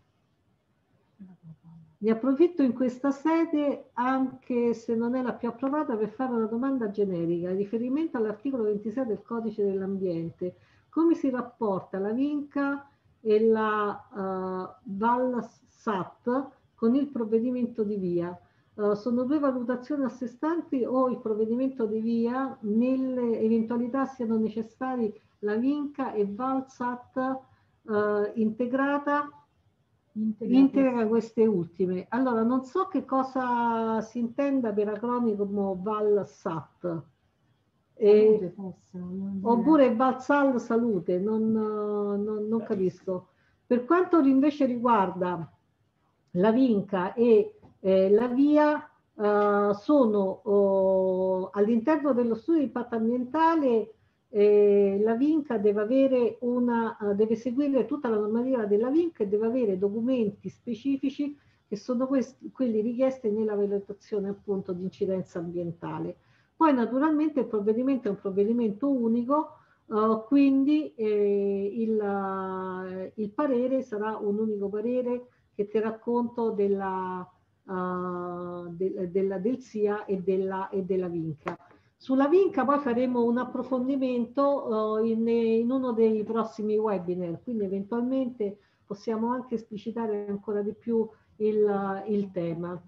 Ne approfitto in questa sede, anche se non è la più approvata, per fare una domanda generica. In riferimento all'articolo 26 del Codice dell'Ambiente, come si rapporta la Vinca e la uh, VAL-SAT con il provvedimento di via? Uh, sono due valutazioni a sé stanti o il provvedimento di via nelle eventualità siano necessari la Vinca e Valsat uh, integrata integra queste ultime. Allora, non so che cosa si intenda per acronimo ValSat. Eh, oppure Valsal Salute, non, non, non, capisco. Per quanto invece riguarda la Vinca e eh, la via eh, sono oh, all'interno dello studio di impatto ambientale eh, la Vinca deve, avere una, uh, deve seguire tutta la normativa della Vinca e deve avere documenti specifici che sono questi, quelli richiesti nella valutazione appunto di incidenza ambientale. Poi naturalmente il provvedimento è un provvedimento unico, uh, quindi eh, il, uh, il, parere sarà un unico parere che terrà conto della, uh, del, del, del, SIA e della, e della Vinca. Sulla Vinca poi faremo un approfondimento uh, in, in, uno dei prossimi webinar, quindi eventualmente possiamo anche esplicitare ancora di più il, il tema.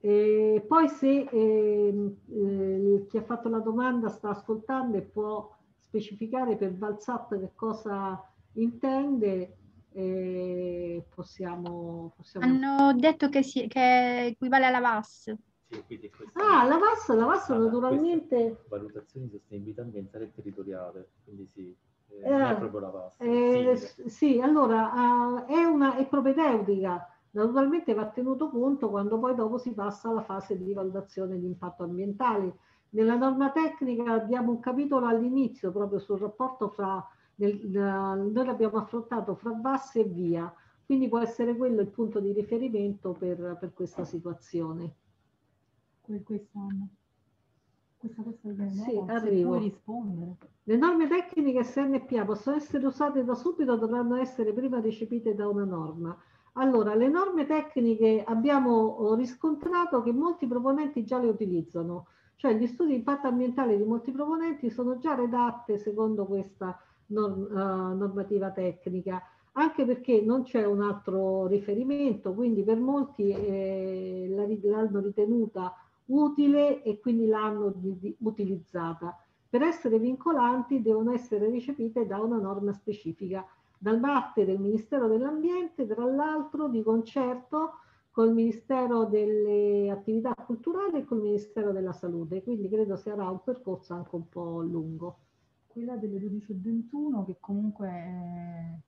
E poi se eh, eh, chi ha fatto la domanda sta ascoltando e può specificare per Valzap che cosa intende, eh, possiamo, possiamo, Hanno detto che, si, che equivale alla VAS. Sì, ah, la VAS, la VAS ah, naturalmente... Valutazione di sostenibilità ambientale e territoriale, quindi sì. Eh, è proprio la VAS. Eh, sì, allora uh, è, una, è propedeutica Naturalmente va tenuto conto quando poi dopo si passa alla fase di valutazione di impatto ambientale. Nella norma tecnica abbiamo un capitolo all'inizio proprio sul rapporto fra, nel, noi l'abbiamo affrontato fra VAS e VIA, quindi può essere quello il punto di riferimento per, per questa situazione. Quest'anno. Questa, questa è sì, arrivo. rispondere. Le norme tecniche SNPA possono essere usate da subito, dovranno essere prima recepite da una norma. Allora, le norme tecniche abbiamo oh, riscontrato che molti proponenti già le utilizzano, cioè gli studi di impatto ambientale di molti proponenti sono già redatte secondo questa norm uh, normativa tecnica, anche perché non c'è un altro riferimento, quindi per molti eh, l'hanno ritenuta utile e quindi l'hanno utilizzata. Per essere vincolanti devono essere recepite da una norma specifica dal parte del Ministero dell'Ambiente, tra l'altro di concerto col Ministero delle Attività Culturali e col Ministero della Salute, quindi credo sarà un percorso anche un po' lungo. Quella delle 12.21 che comunque è...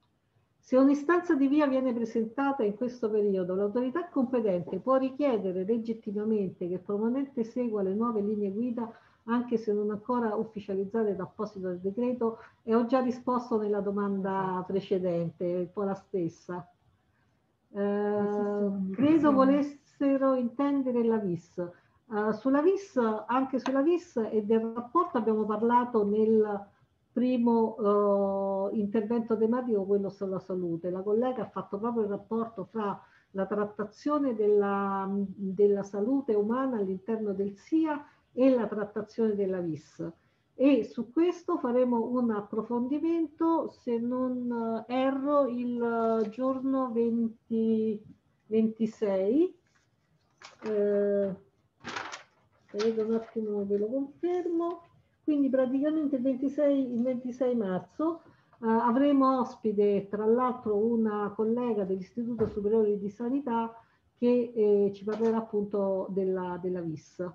Se un'istanza di via viene presentata in questo periodo, l'autorità competente può richiedere legittimamente che il proponente segua le nuove linee guida anche se non ancora ufficializzate da apposito decreto, e ho già risposto nella domanda precedente, un po' la stessa. Eh, credo volessero intendere la VIS. Uh, sulla VIS, anche sulla VIS e del rapporto abbiamo parlato nel primo uh, intervento tematico, quello sulla salute. La collega ha fatto proprio il rapporto fra la trattazione della, della salute umana all'interno del SIA e la trattazione della VIS. E su questo faremo un approfondimento, se non eh, erro, il giorno 20, 26. Eh, vedo un attimo, ve lo confermo. Quindi praticamente il 26, il 26 marzo eh, avremo ospite tra l'altro una collega dell'Istituto Superiore di Sanità che eh, ci parlerà appunto della, della VIS.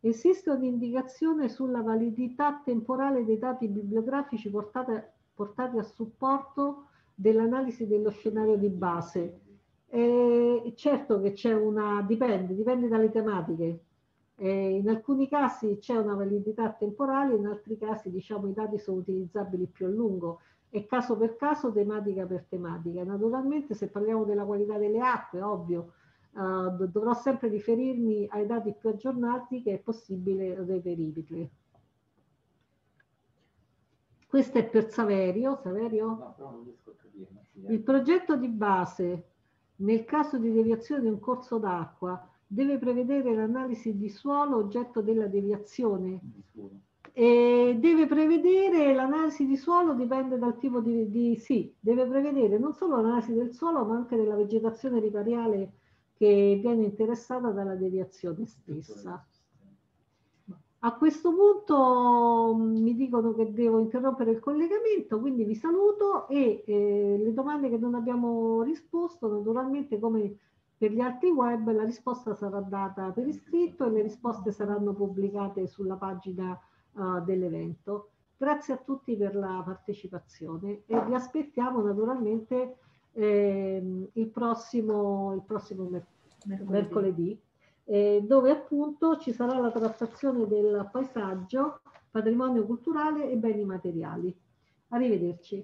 Esiste un'indicazione sulla validità temporale dei dati bibliografici portate, portati a supporto dell'analisi dello scenario di base. Eh, certo che c'è una, dipende, dipende dalle tematiche. Eh, in alcuni casi c'è una validità temporale, in altri casi diciamo i dati sono utilizzabili più a lungo e caso per caso, tematica per tematica. Naturalmente se parliamo della qualità delle acque, ovvio, Uh, dovrò sempre riferirmi ai dati più aggiornati che è possibile reperirli. Questo è per Saverio. Saverio? No, eh. Il progetto di base, nel caso di deviazione di un corso d'acqua, deve prevedere l'analisi di suolo oggetto della deviazione. E deve prevedere l'analisi di suolo, dipende dal tipo di, di sì, deve prevedere non solo l'analisi del suolo, ma anche della vegetazione ripariale che viene interessata dalla deviazione stessa. A questo punto mm, mi dicono che devo interrompere il collegamento, quindi vi saluto e eh, le domande che non abbiamo risposto, naturalmente come per gli altri web, la risposta sarà data per iscritto e le risposte saranno pubblicate sulla pagina uh, dell'evento. Grazie a tutti per la partecipazione e vi aspettiamo naturalmente eh, il prossimo, il prossimo mer mercoledì, mercoledì eh, dove appunto ci sarà la trattazione del paesaggio, patrimonio culturale e beni materiali. Arrivederci.